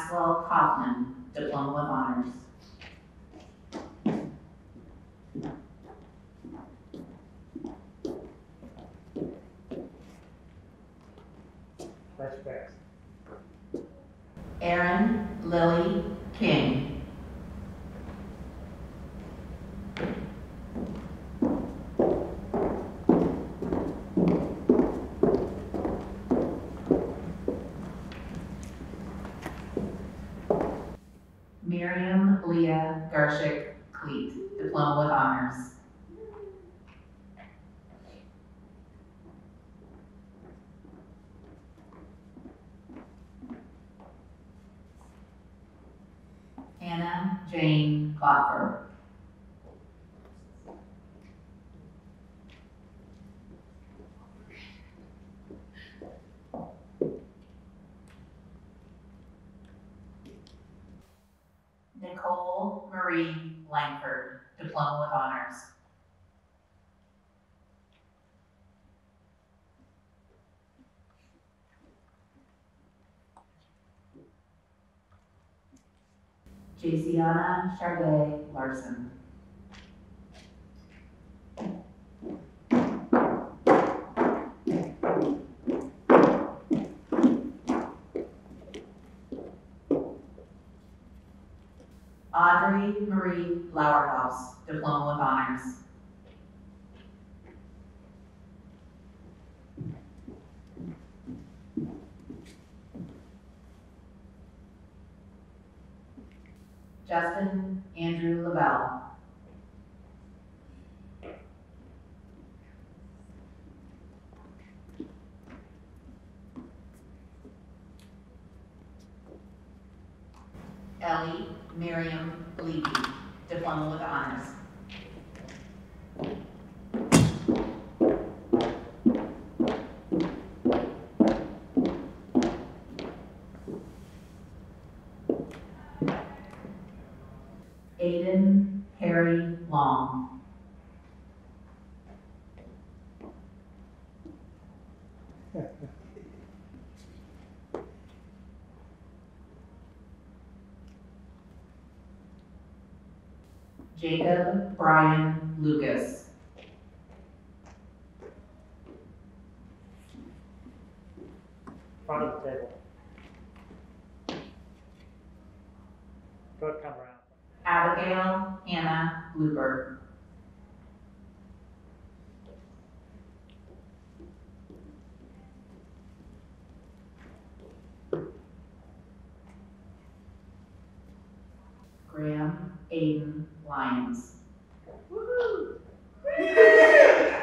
[SPEAKER 17] Maxwell Kaufman, Diploma of Honors. Miriam Leah Garshick Jaciana Chargay Larson. Audrey Marie Lauerhouse, Diploma with Honors. Justin Andrew Lavelle. Ellie Miriam Levy, Diploma with Honors. Aiden Harry Long. Jacob Brian Lucas.
[SPEAKER 19] Front of the table. Go ahead, come around.
[SPEAKER 17] Abigail Hannah Bluebird. Graham Aiden Lyons.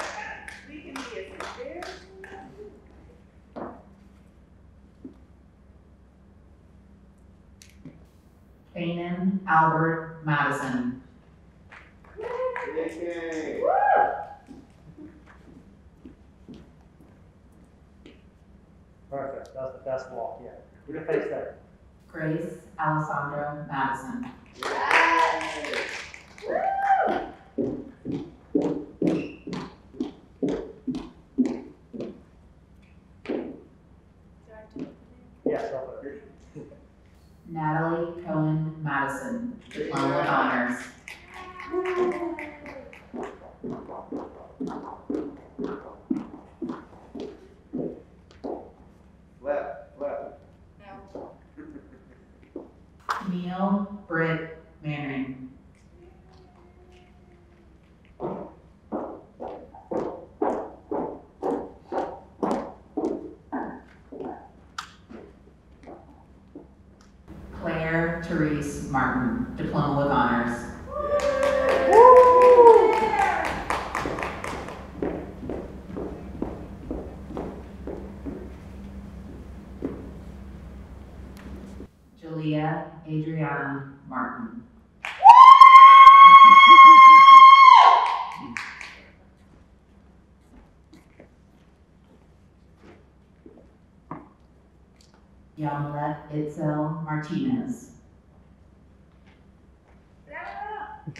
[SPEAKER 17] Kanan Albert Madison.
[SPEAKER 19] Perfect, that's the best walk yet. Who to face there?
[SPEAKER 17] Grace Alessandro Madison.
[SPEAKER 19] Yes, over there.
[SPEAKER 17] Natalie Cohen Madison, Diploma with Honors.
[SPEAKER 20] Left, left.
[SPEAKER 17] Neil Britt Manning. Martin, Diploma with Honors. Julia Adriana Martin. Yamilet Itzel Martinez.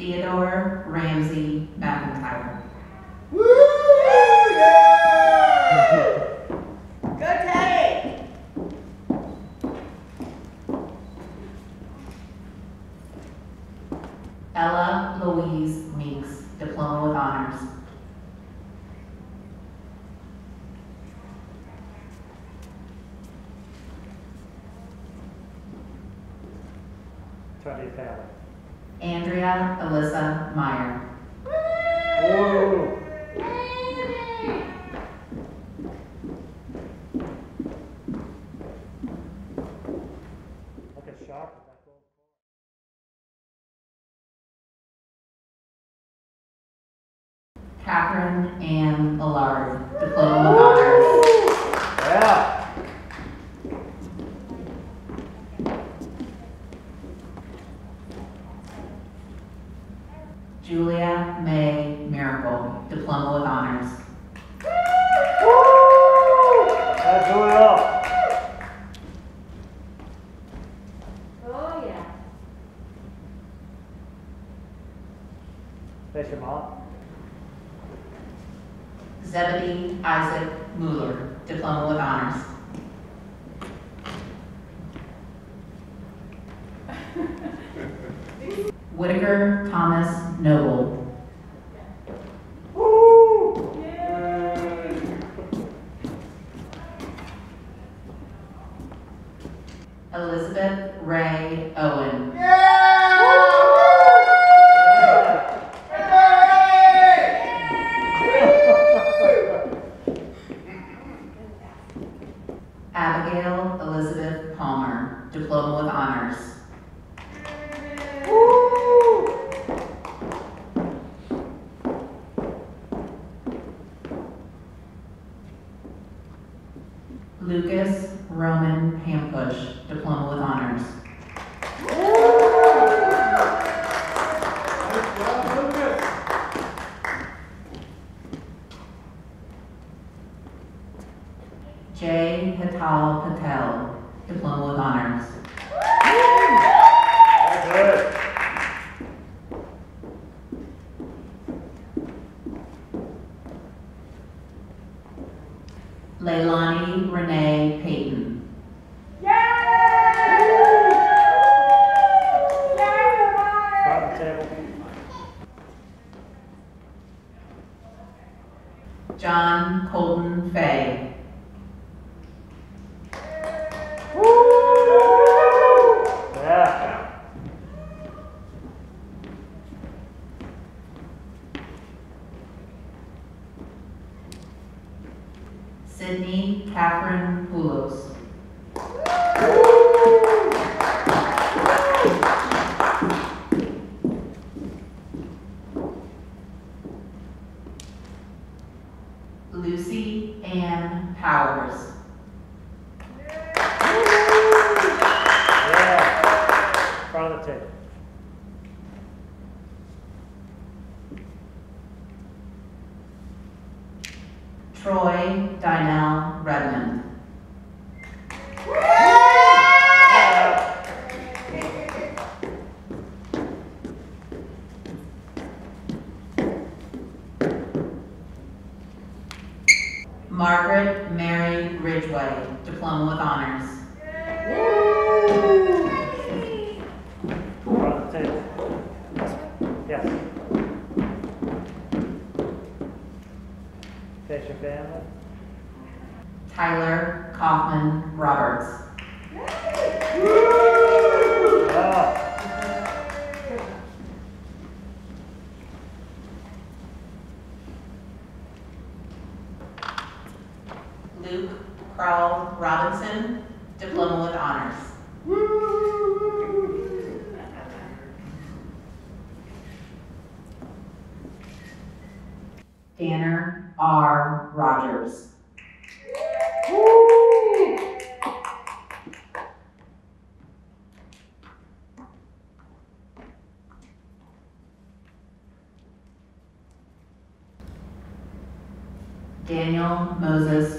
[SPEAKER 17] Theodore Ramsey McIntyre. Leilani Renee Moses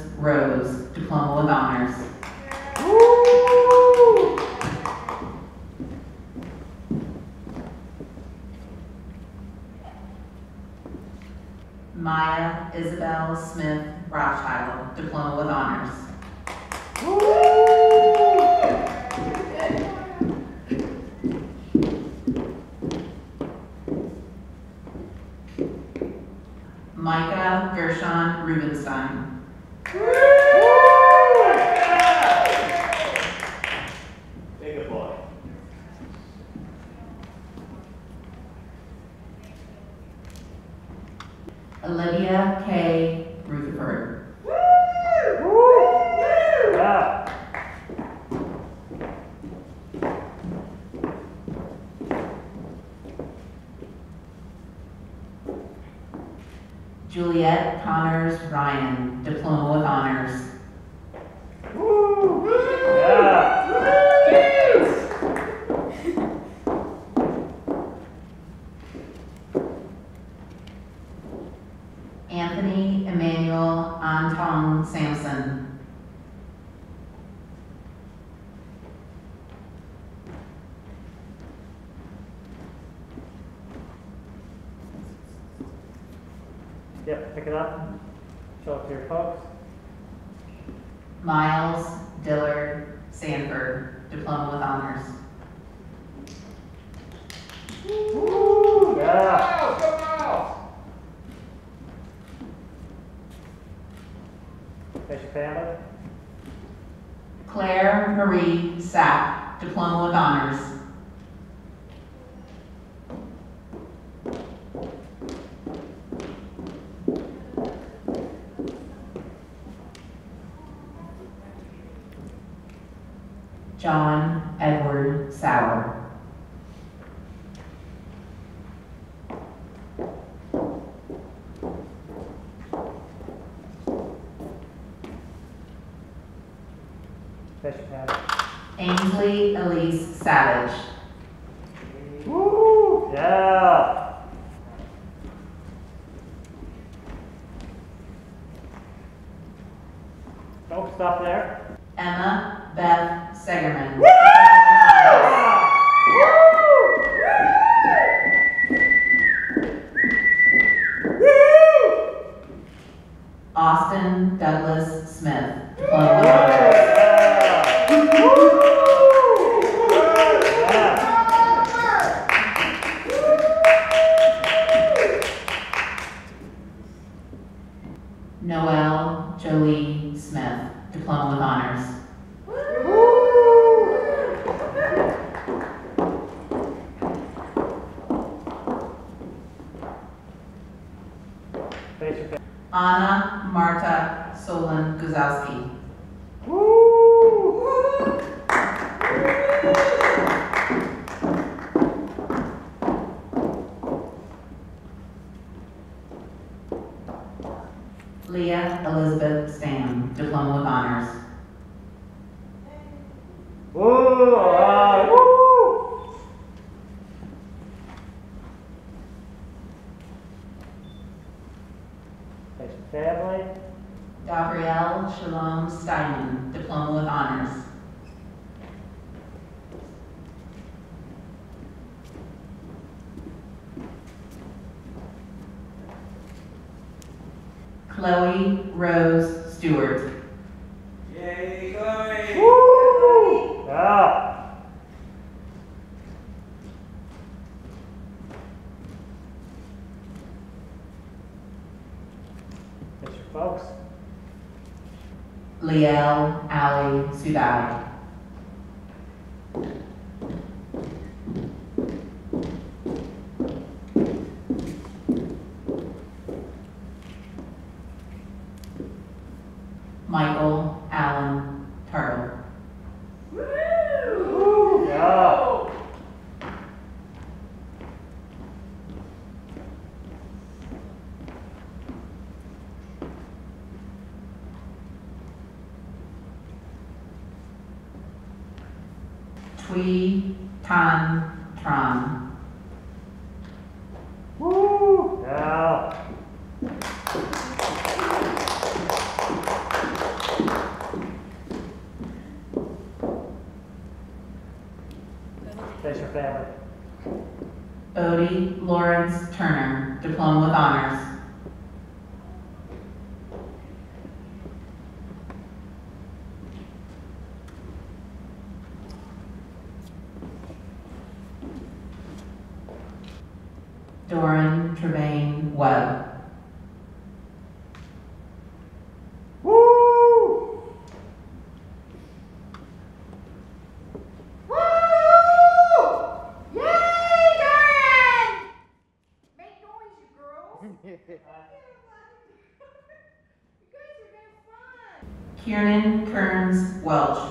[SPEAKER 19] Welch.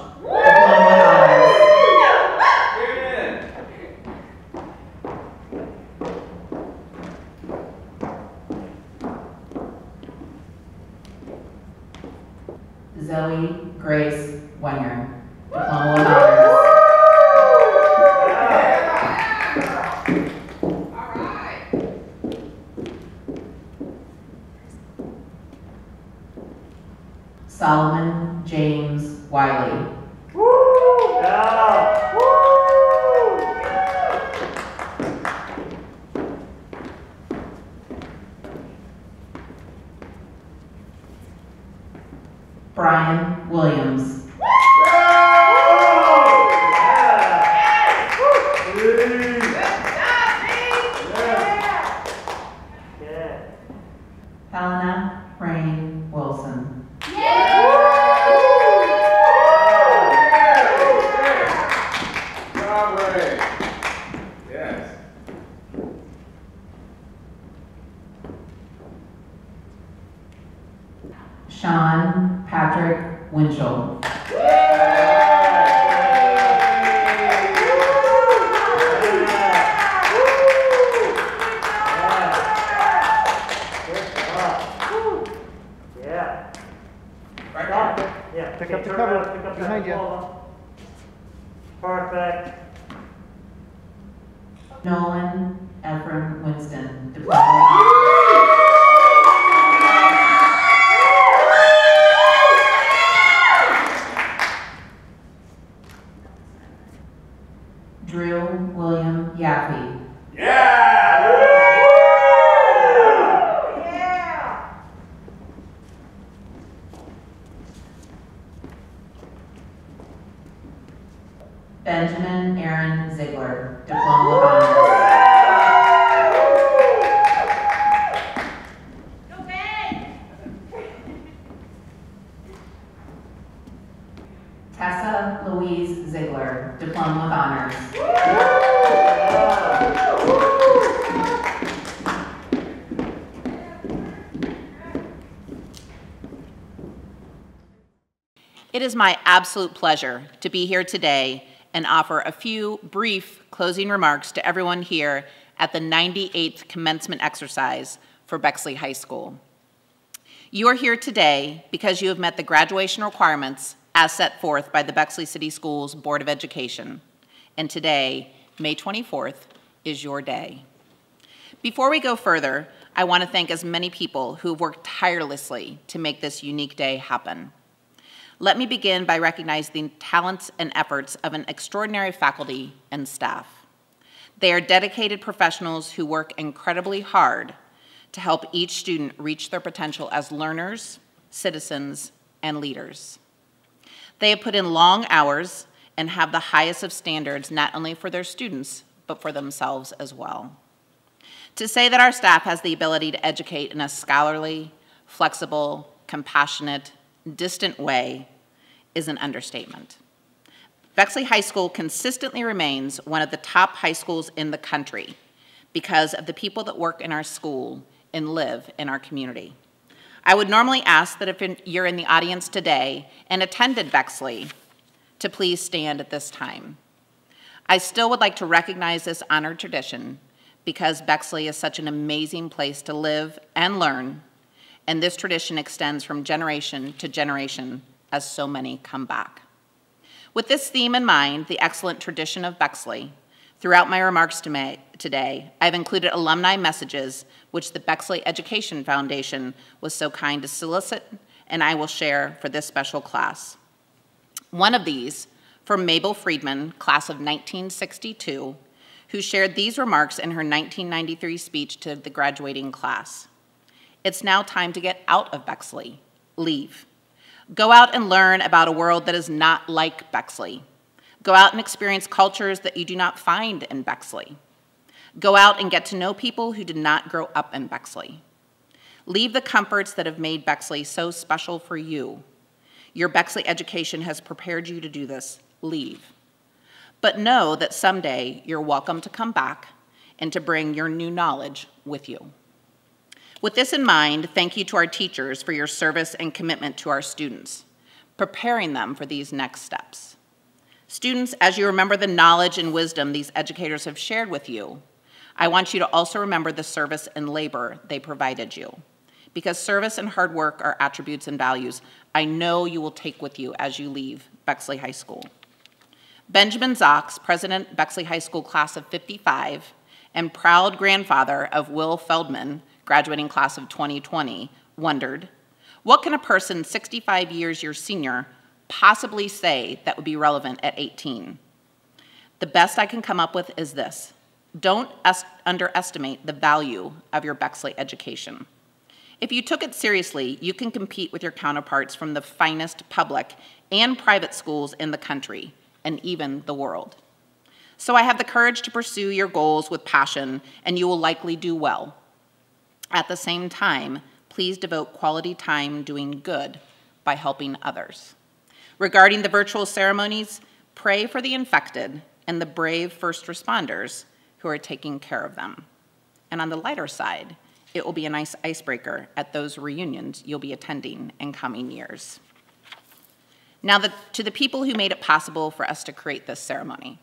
[SPEAKER 17] Absolute pleasure to be here today and offer a few brief closing remarks to everyone here at the 98th commencement exercise for Bexley High School. You are here today because you have met the graduation requirements as set forth by the Bexley City Schools Board of Education. And today, May 24th, is your day. Before we go further, I want to thank as many people who have worked tirelessly to make this unique day happen. Let me begin by recognizing the talents and efforts of an extraordinary faculty and staff. They are dedicated professionals who work incredibly hard to help each student reach their potential as learners, citizens, and leaders. They have put in long hours and have the highest of standards not only for their students, but for themselves as well. To say that our staff has the ability to educate in a scholarly, flexible, compassionate, distant way is an understatement. Bexley High School consistently remains one of the top high schools in the country because of the people that work in our school and live in our community. I would normally ask that if you're in the audience today and attended Bexley, to please stand at this time. I still would like to recognize this honored tradition because Bexley is such an amazing place to live and learn, and this tradition extends from generation to generation as so many come back. With this theme in mind, the excellent tradition of Bexley, throughout my remarks today, I've included alumni messages which the Bexley Education Foundation was so kind to solicit, and I will share for this special class. One of these from Mabel Friedman, class of 1962, who shared these remarks in her 1993 speech to the graduating class. It's now time to get out of Bexley. Leave. Go out and learn about a world that is not like Bexley. Go out and experience cultures that you do not find in Bexley. Go out and get to know people who did not grow up in Bexley. Leave the comforts that have made Bexley so special for you. Your Bexley education has prepared you to do this. Leave. But know that someday you're welcome to come back and to bring your new knowledge with you. With this in mind, thank you to our teachers for your service and commitment to our students, preparing them for these next steps. Students, as you remember the knowledge and wisdom these educators have shared with you, I want you to also remember the service and labor they provided you. Because service and hard work are attributes and values I know you will take with you as you leave Bexley High School. Benjamin Zox, President Bexley High School class of 55, and proud grandfather of Will Feldman, graduating class of 2020, wondered, what can a person 65 years your senior possibly say that would be relevant at 18? The best I can come up with is this. Don't underestimate the value of your Bexley education. If you took it seriously, you can compete with your counterparts from the finest public and private schools in the country and even the world. So I have the courage to pursue your goals with passion, and you will likely do well. At the same time, please devote quality time doing good by helping others. Regarding the virtual ceremonies, pray for the infected and the brave first responders who are taking care of them. And on the lighter side, it will be a nice icebreaker at those reunions you'll be attending in coming years. Now, the, to the people who made it possible for us to create this ceremony.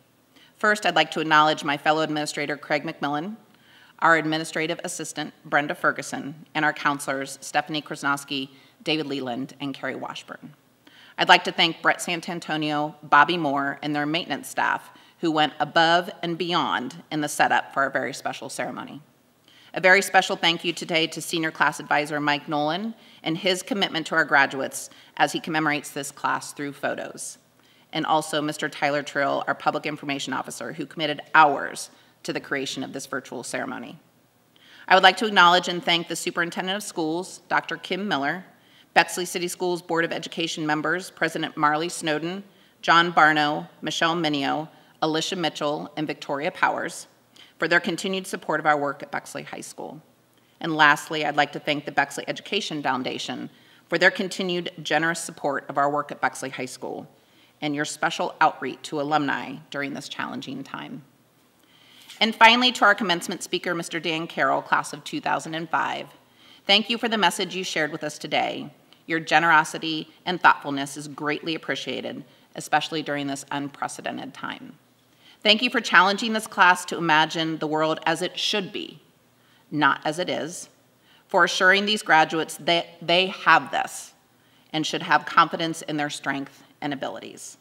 [SPEAKER 17] First, I'd like to acknowledge my fellow administrator, Craig McMillan, our administrative assistant, Brenda Ferguson, and our counselors, Stephanie Krasnowski, David Leland, and Carrie Washburn. I'd like to thank Brett Santantonio, Bobby Moore, and their maintenance staff who went above and beyond in the setup for our very special ceremony. A very special thank you today to Senior Class Advisor Mike Nolan and his commitment to our graduates as he commemorates this class through photos. And also Mr. Tyler Trill, our Public Information Officer, who committed hours to the creation of this virtual ceremony. I would like to acknowledge and thank the Superintendent of Schools, Dr. Kim Miller, Bexley City Schools Board of Education members, President Marley Snowden, John Barno, Michelle Minio, Alicia Mitchell, and Victoria Powers for their continued support of our work at Bexley High School. And lastly, I'd like to thank the Bexley Education Foundation for their continued generous support of our work at Bexley High School and your special outreach to alumni during this challenging time. And finally, to our commencement speaker, Mr. Dan Carroll, class of 2005, thank you for the message you shared with us today. Your generosity and thoughtfulness is greatly appreciated, especially during this unprecedented time. Thank you for challenging this class to imagine the world as it should be, not as it is, for assuring these graduates that they have this and should have confidence in their strength and abilities.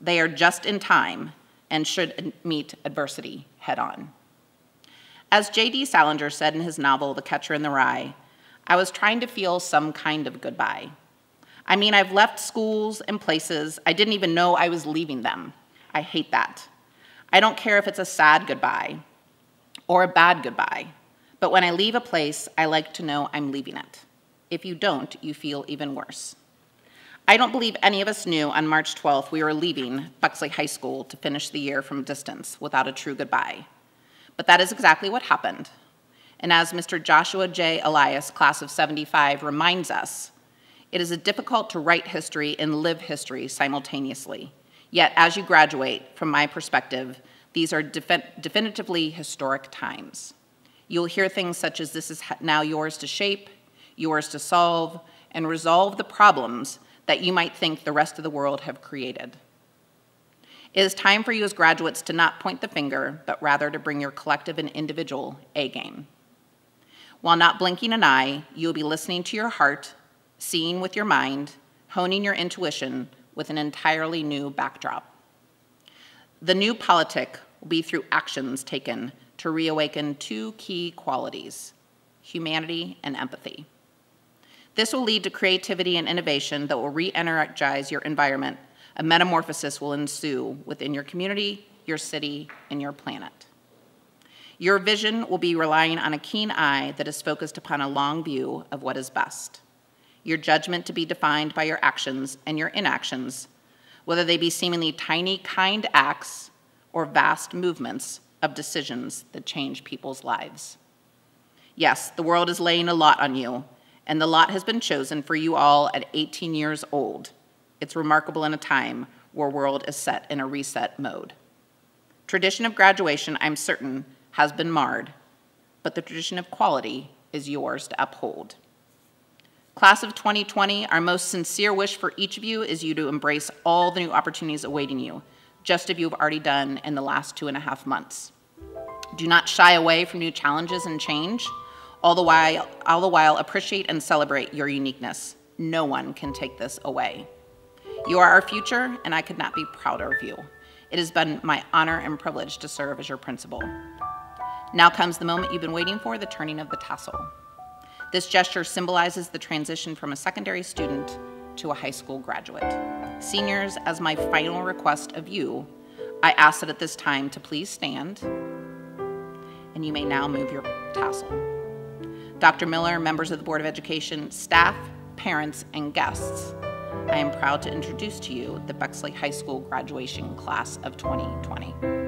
[SPEAKER 17] They are just in time and should meet adversity head on. As J.D. Salinger said in his novel, The Catcher in the Rye, I was trying to feel some kind of goodbye. I mean, I've left schools and places I didn't even know I was leaving them. I hate that. I don't care if it's a sad goodbye or a bad goodbye, but when I leave a place, I like to know I'm leaving it. If you don't, you feel even worse. I don't believe any of us knew on March 12th we were leaving Bexley High School to finish the year from distance without a true goodbye. But that is exactly what happened. And as Mr. Joshua J. Elias, class of 75, reminds us, it is difficult to write history and live history simultaneously. Yet, as you graduate, from my perspective, these are definitively historic times. You'll hear things such as this is now yours to shape, yours to solve, and resolve the problems that you might think the rest of the world have created. It is time for you as graduates to not point the finger, but rather to bring your collective and individual A game. While not blinking an eye, you will be listening to your heart, seeing with your mind, honing your intuition with an entirely new backdrop. The new politic will be through actions taken to reawaken two key qualities humanity and empathy. This will lead to creativity and innovation that will re energize your environment. A metamorphosis will ensue within your community, your city, and your planet. Your vision will be relying on a keen eye that is focused upon a long view of what is best. Your judgment to be defined by your actions and your inactions, whether they be seemingly tiny, kind acts or vast movements of decisions that change people's lives. Yes, the world is laying a lot on you, and the lot has been chosen for you all at 18 years old. It's remarkable in a time where world is set in a reset mode. Tradition of graduation, I'm certain, has been marred, but the tradition of quality is yours to uphold. Class of 2020, our most sincere wish for each of you is you to embrace all the new opportunities awaiting you, just as you've already done in the last two and a half months. Do not shy away from new challenges and change. All the while, all the while appreciate and celebrate your uniqueness. No one can take this away. You are our future, and I could not be prouder of you. It has been my honor and privilege to serve as your principal. Now comes the moment you've been waiting for, the turning of the tassel. This gesture symbolizes the transition from a secondary student to a high school graduate. Seniors, as my final request of you, I ask that at this time to please stand, and you may now move your tassel. Dr. Miller, members of the Board of Education, staff, parents, and guests, I am proud to introduce to you the Bexley High School graduation class of 2020.